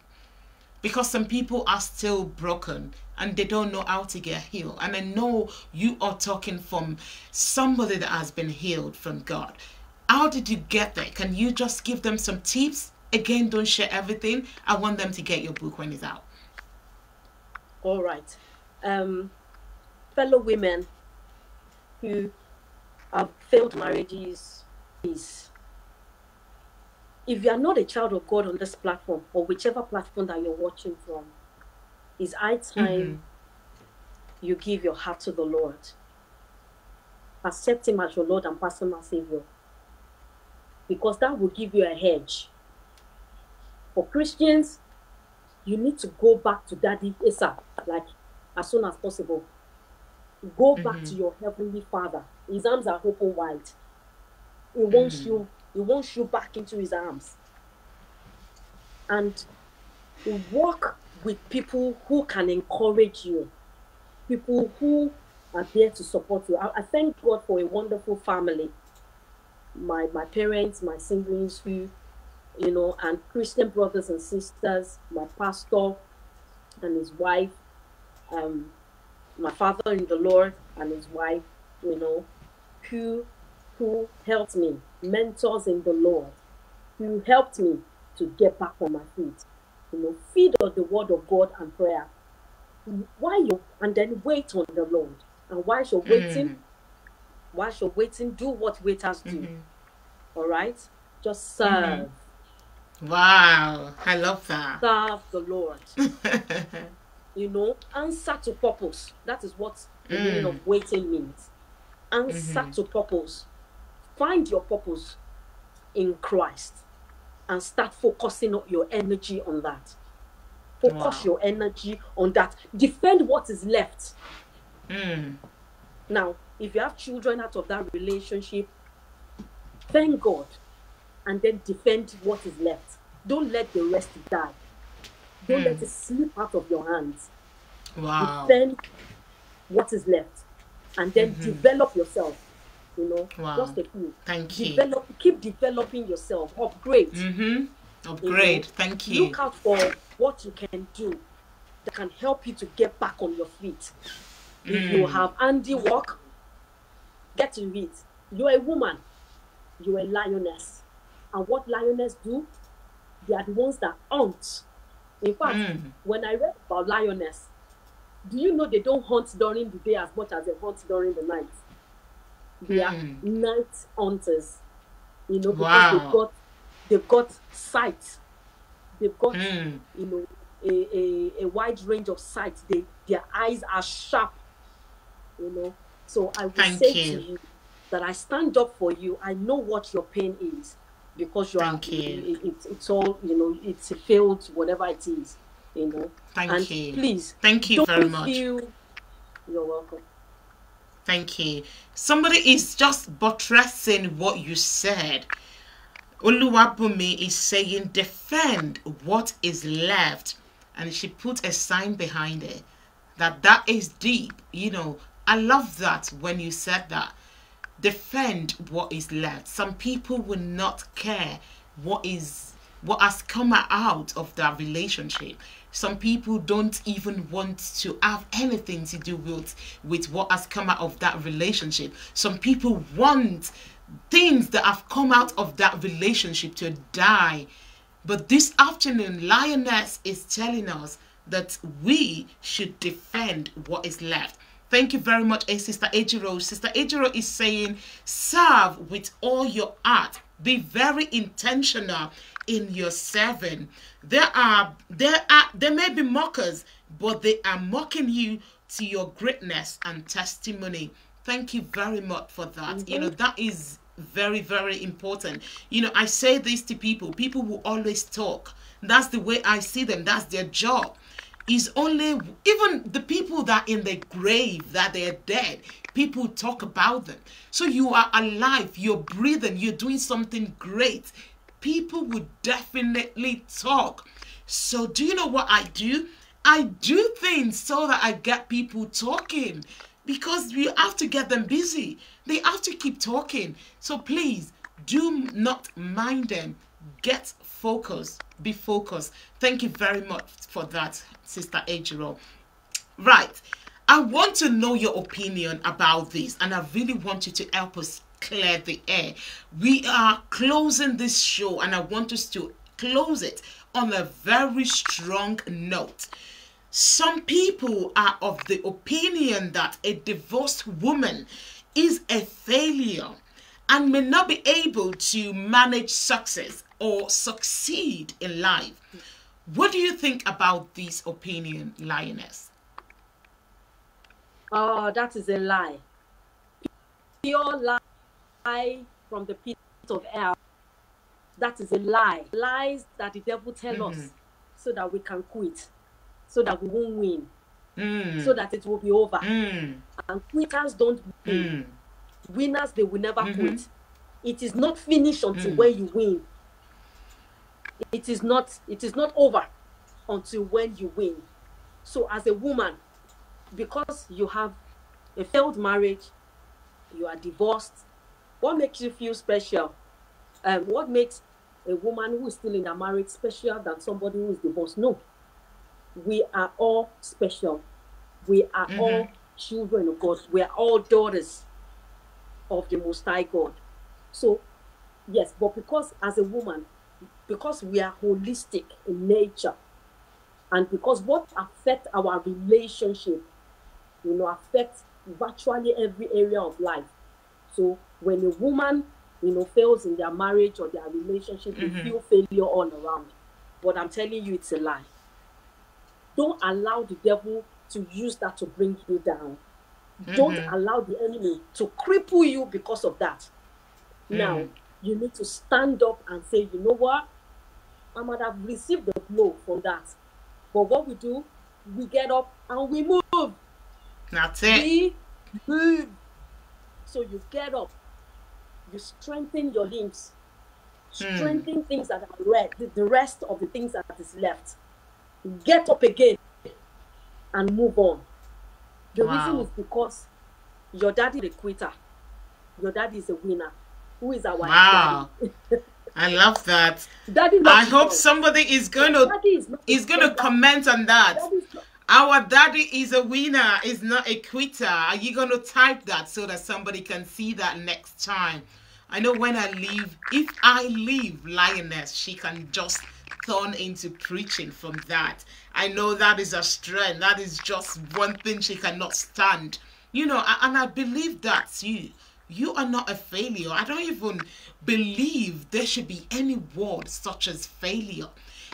Speaker 2: because some people are still broken and they don't know how to get healed. And I know you are talking from somebody that has been healed from God. How did you get there? Can you just give them some tips? Again, don't share everything. I want them to get your book when it's out.
Speaker 3: all right um fellow women who have failed marriages is if you are not a child of God on this platform or whichever platform that you're watching from, it's high time mm-hmm. you give your heart to the Lord. Accept Him as your Lord and personal Savior. Because that will give you a hedge. For Christians, you need to go back to Daddy ASAP, like as soon as possible. Go back to your Heavenly Father. His arms are open wide. He wants you. He wants you back into His arms. And work with people who can encourage you, people who are there to support you. I, I thank God for a wonderful family. My my parents, my siblings, who, you know, and Christian brothers and sisters, my pastor and his wife, um, my father in the Lord and his wife, you know, who who helped me, mentors in the Lord, who helped me to get back on my feet. You know, feed on the word of God and prayer. Why you and then wait on the Lord. And while you're mm. waiting, while you're waiting, do what waiters do. Mm-hmm. All right? Just mm-hmm. serve.
Speaker 2: Wow, I love that.
Speaker 3: Serve the Lord. you know, answer to purpose. That is what the meaning of waiting means. Answer to purpose. Find your purpose in Christ and start focusing your energy on that. Focus
Speaker 2: Wow.
Speaker 3: your energy on that. Defend what is left.
Speaker 2: Mm.
Speaker 3: Now, if you have children out of that relationship, thank God and then defend what is left. Don't let the rest die. Don't let it slip out of your hands.
Speaker 2: Wow.
Speaker 3: defend what is left and then develop yourself you know
Speaker 2: Wow.
Speaker 3: just a few
Speaker 2: Thank you.
Speaker 3: develop keep developing yourself upgrade
Speaker 2: Mm-hmm. Upgrade. Thank you.
Speaker 3: look out for what you can do that can help you to get back on your feet if you
Speaker 2: Mm.
Speaker 3: have handiwork get to it you're a woman you're a lioness and what lioness do they are the ones that hunt in fact
Speaker 2: Mm.
Speaker 3: when i read about lioness do you know they don't hunt during the day as much as they hunt during the night they are
Speaker 2: Mm.
Speaker 3: night hunters you know because
Speaker 2: Wow.
Speaker 3: they've got they've got sight they've got
Speaker 2: Mm.
Speaker 3: you know a, a, a wide range of sight they their eyes are sharp you know so i will
Speaker 2: Thank
Speaker 3: say
Speaker 2: you.
Speaker 3: to you that i stand up for you i know what your pain is because you are
Speaker 2: Thank you.
Speaker 3: it, it- it's all you know it's a failed whatever it is you know
Speaker 2: Thank
Speaker 3: and
Speaker 2: you.
Speaker 3: please
Speaker 2: Thank you very much.
Speaker 3: feel you're welcome
Speaker 2: Thank you. Somebody is just buttressing what you said. Oluwabumi is saying, defend what is left. And she put a sign behind it. that that is deep. You know, I love that when you said that. Defend what is left. Some people will not care what is what has come out of that relationship. Some people don't even want to have anything to do with with what has come out of that relationship. Some people want things that have come out of that relationship to die. But this afternoon, Lioness is telling us that we should defend what is left. Thank you very much, eh, Sister Ejiro. Sister Ejiro is saying, serve with all your heart. Be very intentional in your serving. There are there are there may be mockers, but they are mocking you to your greatness and testimony. Thank you very much for that. Mm -hmm. You know, that is very, very important. You know, I say this to people. People will always talk. That's the way I see them. That's their job is only even the people that in the grave that they're dead people talk about them. So you are alive you're breathing you're doing something great. People would definitely talk. So do you know what i do? I do things so that i get people talking because we have to get them busy. They have to keep talking. So please do not mind them. Get focused be focused thank you very much for that Sister Ejiro. Right. I want to know your opinion about this, and I really want you to help us clear the air. We are closing this show, and I want us to close it on a very strong note. Some people are of the opinion that a divorced woman is a failure and may not be able to manage success or succeed in life. What do you think about this opinion, Lioness?
Speaker 3: Oh, that is a lie. Pure lie from the pit of hell. That is a lie. Lies that the devil tell mm-hmm. us so that we can quit, so that we won't win, mm. so that it will be over. Mm. And quitters don't win. Mm. Winners, they will never mm-hmm. quit. It is not finished until mm. when you win it is not it is not over until when you win. So as a woman because you have a failed marriage you are divorced what makes you feel special? Um, what makes a woman who is still in a marriage special than somebody who is divorced? No. We are all special. We are mm-hmm. all children of god. We are all daughters of the most high god. So yes but because as a woman because we are holistic in nature. And because what affects our relationship you know affects virtually every area of life. So when a woman you know fails in their marriage or their relationship mm-hmm. you feel failure all around. But i'm telling you it's a lie. Don't allow the devil to use that to bring you down. Mm-hmm. don't allow the enemy to cripple you because of that. Mm. now you need to stand up and say you know what I might have received the blow from that. But what we do, we get up and we move.
Speaker 2: That's it. We
Speaker 3: move. So you get up, you strengthen your limbs, hmm. strengthen mm. things that are red, the rest of the things that is left. Get up again and move on. The wow. reason is because your daddy is a quitter. Your daddy is a winner. Who is our wow. daddy?
Speaker 2: I love that. I hope somebody is going to is, is going to comment on that. Our daddy is a winner, is not a quitter. Are you going to type that so that somebody can see that next time? I know when I leave, if I leave Lioness, she can just turn into preaching from that. I know that is a strength. That is just one thing she cannot stand. You know, and I believe that too. You are not a failure. I don't even believe there should be any word such as failure.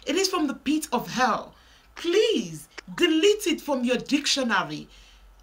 Speaker 2: It is from the pit of hell. Please delete it from your dictionary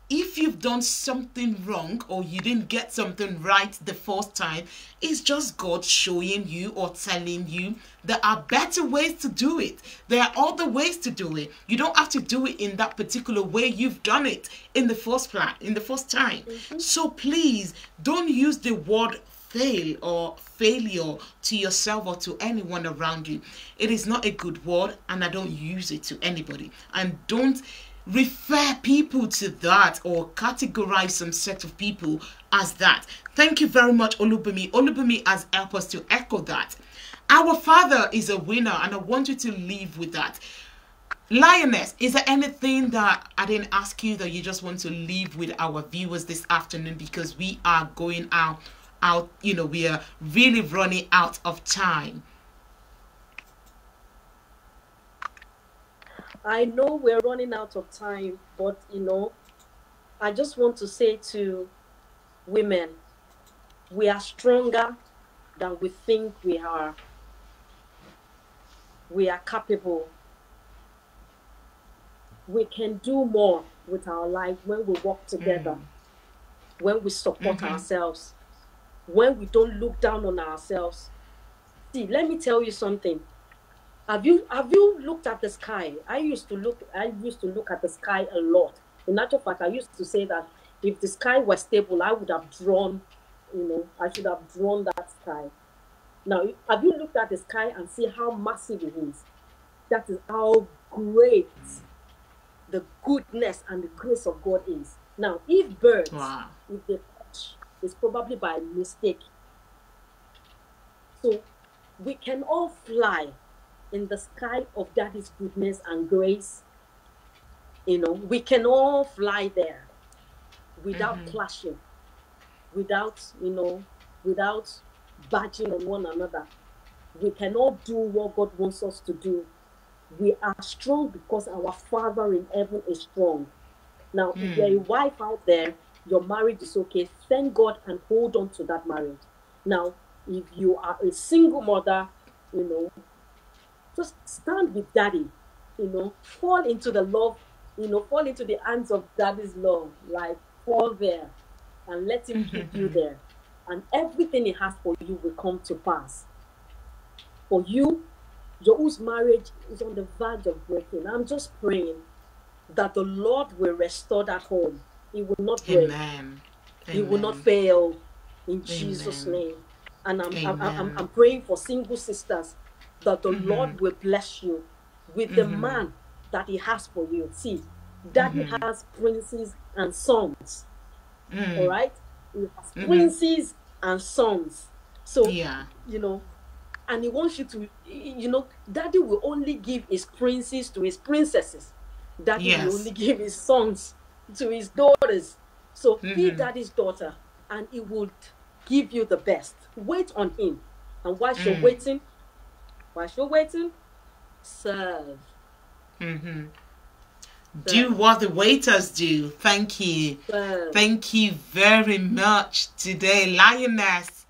Speaker 2: if you've done something wrong or you didn't get something right the first time, it's just God showing you or telling you there are better ways to do it. There are other ways to do it. You don't have to do it in that particular way you've done it in the first plan, in the first time. Mm-hmm. So please don't use the word fail or failure to yourself or to anyone around you. It is not a good word and I don't use it to anybody. And don't refer people to that or categorize some set of people as that. Thank you very much, Olubumi. Olubumi has helped us to echo that. Our Father is a winner, and I want you to leave with that. Lioness, is there anything that I didn't ask you that you just want to leave with our viewers this afternoon because we are going out, out, you know, we are really running out of time.
Speaker 3: I know we're running out of time, but you know, I just want to say to women, we are stronger than we think we are. We are capable. We can do more with our life when we work together, when we support
Speaker 2: Mhm.
Speaker 3: ourselves, when we don't look down on ourselves. See, let me tell you something. Have you have you looked at the sky? I used to look I used to look at the sky a lot. In actual fact, I used to say that if the sky was stable, I would have drawn, you know, I should have drawn that sky. Now, have you looked at the sky and see how massive it is? That is how great the goodness and the grace of God is. Now, if birds,
Speaker 2: Wow.
Speaker 3: if they touch, it's probably by mistake. So we can all fly in the sky of Daddy's goodness and grace. You know, we can all fly there without
Speaker 2: Mhm.
Speaker 3: clashing, without, you know, without badging on one another. We can all do what God wants us to do. We are strong because our Father in heaven is strong. Now, if you're a wife out there, your marriage is okay. Thank God and hold on to that marriage. Now, if you are a single mother, you know, just stand with daddy, you know, fall into the love, you know, fall into the hands of daddy's love, like fall there and let him keep mm-hmm. you there. And everything he has for you will come to pass. For you, your whose marriage is on the verge of breaking. I'm just praying that the Lord will restore that home. He will not break.
Speaker 2: Amen.
Speaker 3: He will not fail in Jesus'
Speaker 2: Amen.
Speaker 3: name. And I'm, I'm, I'm, I'm praying for single sisters that the
Speaker 2: Mhm.
Speaker 3: Lord will bless you with the
Speaker 2: Mhm.
Speaker 3: man that He has for you. See, Daddy
Speaker 2: Mhm.
Speaker 3: has princes and sons,
Speaker 2: Mm.
Speaker 3: all right? He has
Speaker 2: Mhm.
Speaker 3: princes and sons. So,
Speaker 2: Yeah.
Speaker 3: you know, and He wants you to, you know, Daddy will only give His princes to His princesses. Daddy
Speaker 2: Yes.
Speaker 3: will only give His sons to His daughters. So be
Speaker 2: Mhm.
Speaker 3: Daddy's daughter, and He would give you the best. Wait on Him, and while you're
Speaker 2: Mm.
Speaker 3: waiting, while you're waiting, serve.
Speaker 2: hmm Do what the waiters do. Thank you.
Speaker 3: Serve.
Speaker 2: Thank you very much today, Lioness.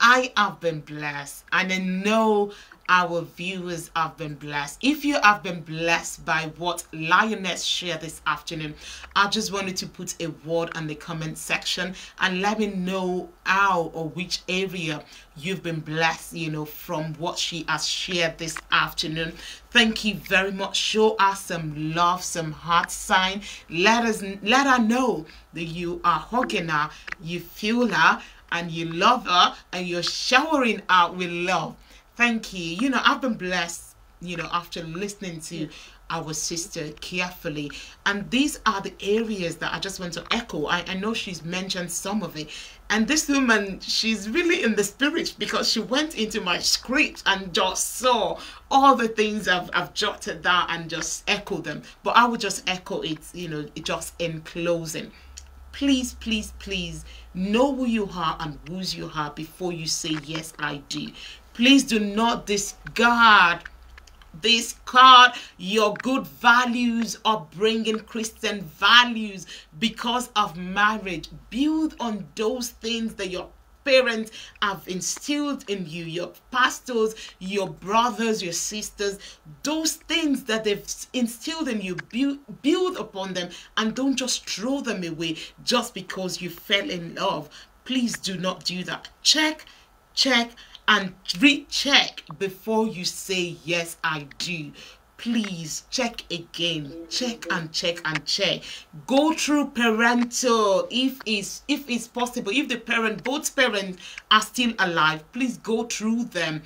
Speaker 2: I have been blessed, and I know our viewers have been blessed. If you have been blessed by what Lioness shared this afternoon, I just wanted to put a word in the comment section and let me know how or which area you've been blessed, you know, from what she has shared this afternoon. Thank you very much. Show us some love, some heart sign. Let us let her know that you are hugging her, you feel her, and you love her, and you're showering her with love. Thank you. You know, I've been blessed, you know, after listening to our sister carefully. And these are the areas that I just want to echo. I, I know she's mentioned some of it. And this woman, she's really in the spirit because she went into my script and just saw all the things I've, I've jotted down and just echo them. But I would just echo it, you know, just in closing please, please, please know who you are and whose you are before you say, Yes, I do. Please do not discard discard your good values upbringing christian values because of marriage. Build on those things that your parents have instilled in you your pastors your brothers your sisters. Those things that they've instilled in you build, build upon them and don't just throw them away just because you fell in love. Please do not do that. Check check and recheck before you say yes i do. Please check again. Check and check and check. Go through parental if it's if it's possible if the parent both parents are still alive please go through them.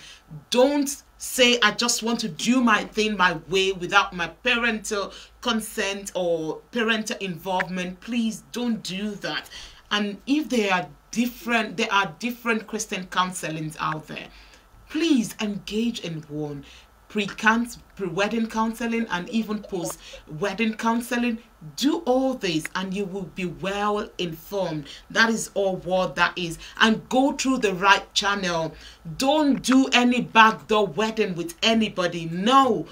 Speaker 2: Don't say i just want to do my thing my way without my parental consent or parental involvement, please don't do that. And if they are different, there are different Christian counselings out there. Please engage in one pre-wedding counseling and even post-wedding counseling. Do all this and you will be well informed. That is all what that is. And go through the right channel. Don't do any backdoor wedding with anybody. No.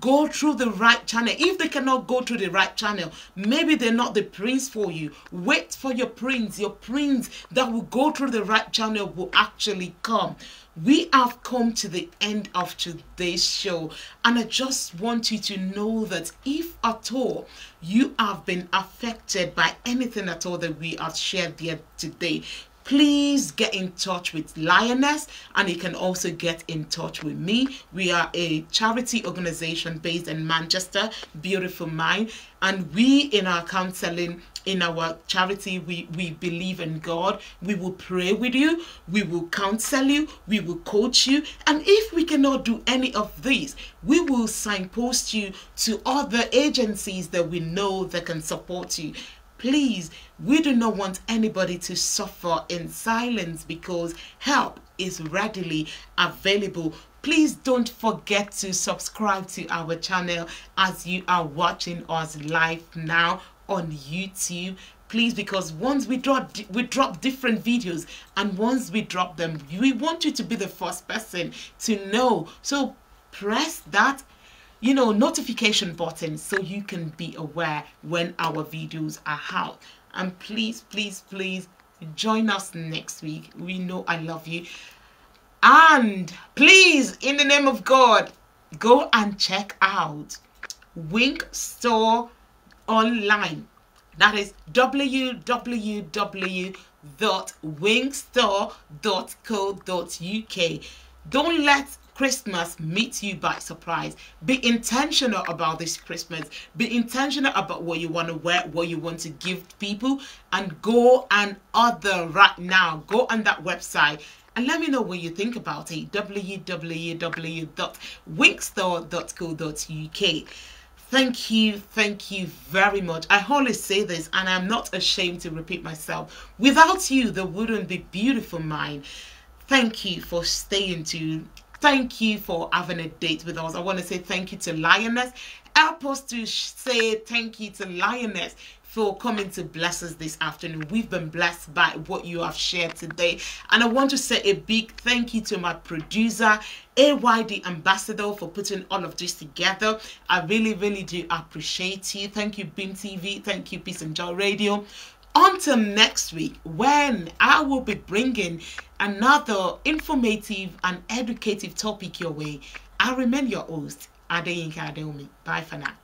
Speaker 2: Go through the right channel. If they cannot go through the right channel maybe they're not the prince for you. Wait for your prince. Your prince that will go through the right channel will actually come. We have come to the end of today's show. And i just want you to know that if at all you have been affected by anything at all that we have shared here today please get in touch with Lioness and you can also get in touch with me. We are a charity organization based in Manchester, Beautiful Mind, and we in our counseling in our charity we we believe in god. We will pray with you. We will counsel you. We will coach you. And if we cannot do any of these we will signpost you to other agencies that we know that can support you. Please we do not want anybody to suffer in silence because help is readily available. Please don't forget to subscribe to our channel as you are watching us live now on YouTube. Please because once we drop we drop different videos and once we drop them we want you to be the first person to know. So press that you know notification button so you can be aware when our videos are out. And please please please join us next week. We know i love you. And please in the name of god go and check out wink store online. That is www.wingstore.co.uk. Don't let Christmas meet you by surprise. Be intentional about this Christmas. Be intentional about what you want to wear, what you want to give people, and go and order right now. Go on that website and let me know what you think about it. www.wingstore.co.uk. Thank you, thank you very much. I always say this, and I'm not ashamed to repeat myself. Without you, there wouldn't be beautiful mind. Thank you for staying tuned. Thank you for having a date with us. I want to say thank you to Lioness. Help us to say thank you to Lioness for coming to bless us this afternoon. We've been blessed by what you have shared today. And I want to say a big thank you to my producer, AYD Ambassador, for putting all of this together. I really, really do appreciate you. Thank you, Beam TV. Thank you, Peace and Joy Radio. Until next week, when I will be bringing another informative and educative topic your way, I remain your host, Adeyinka Adeomi. Bye for now.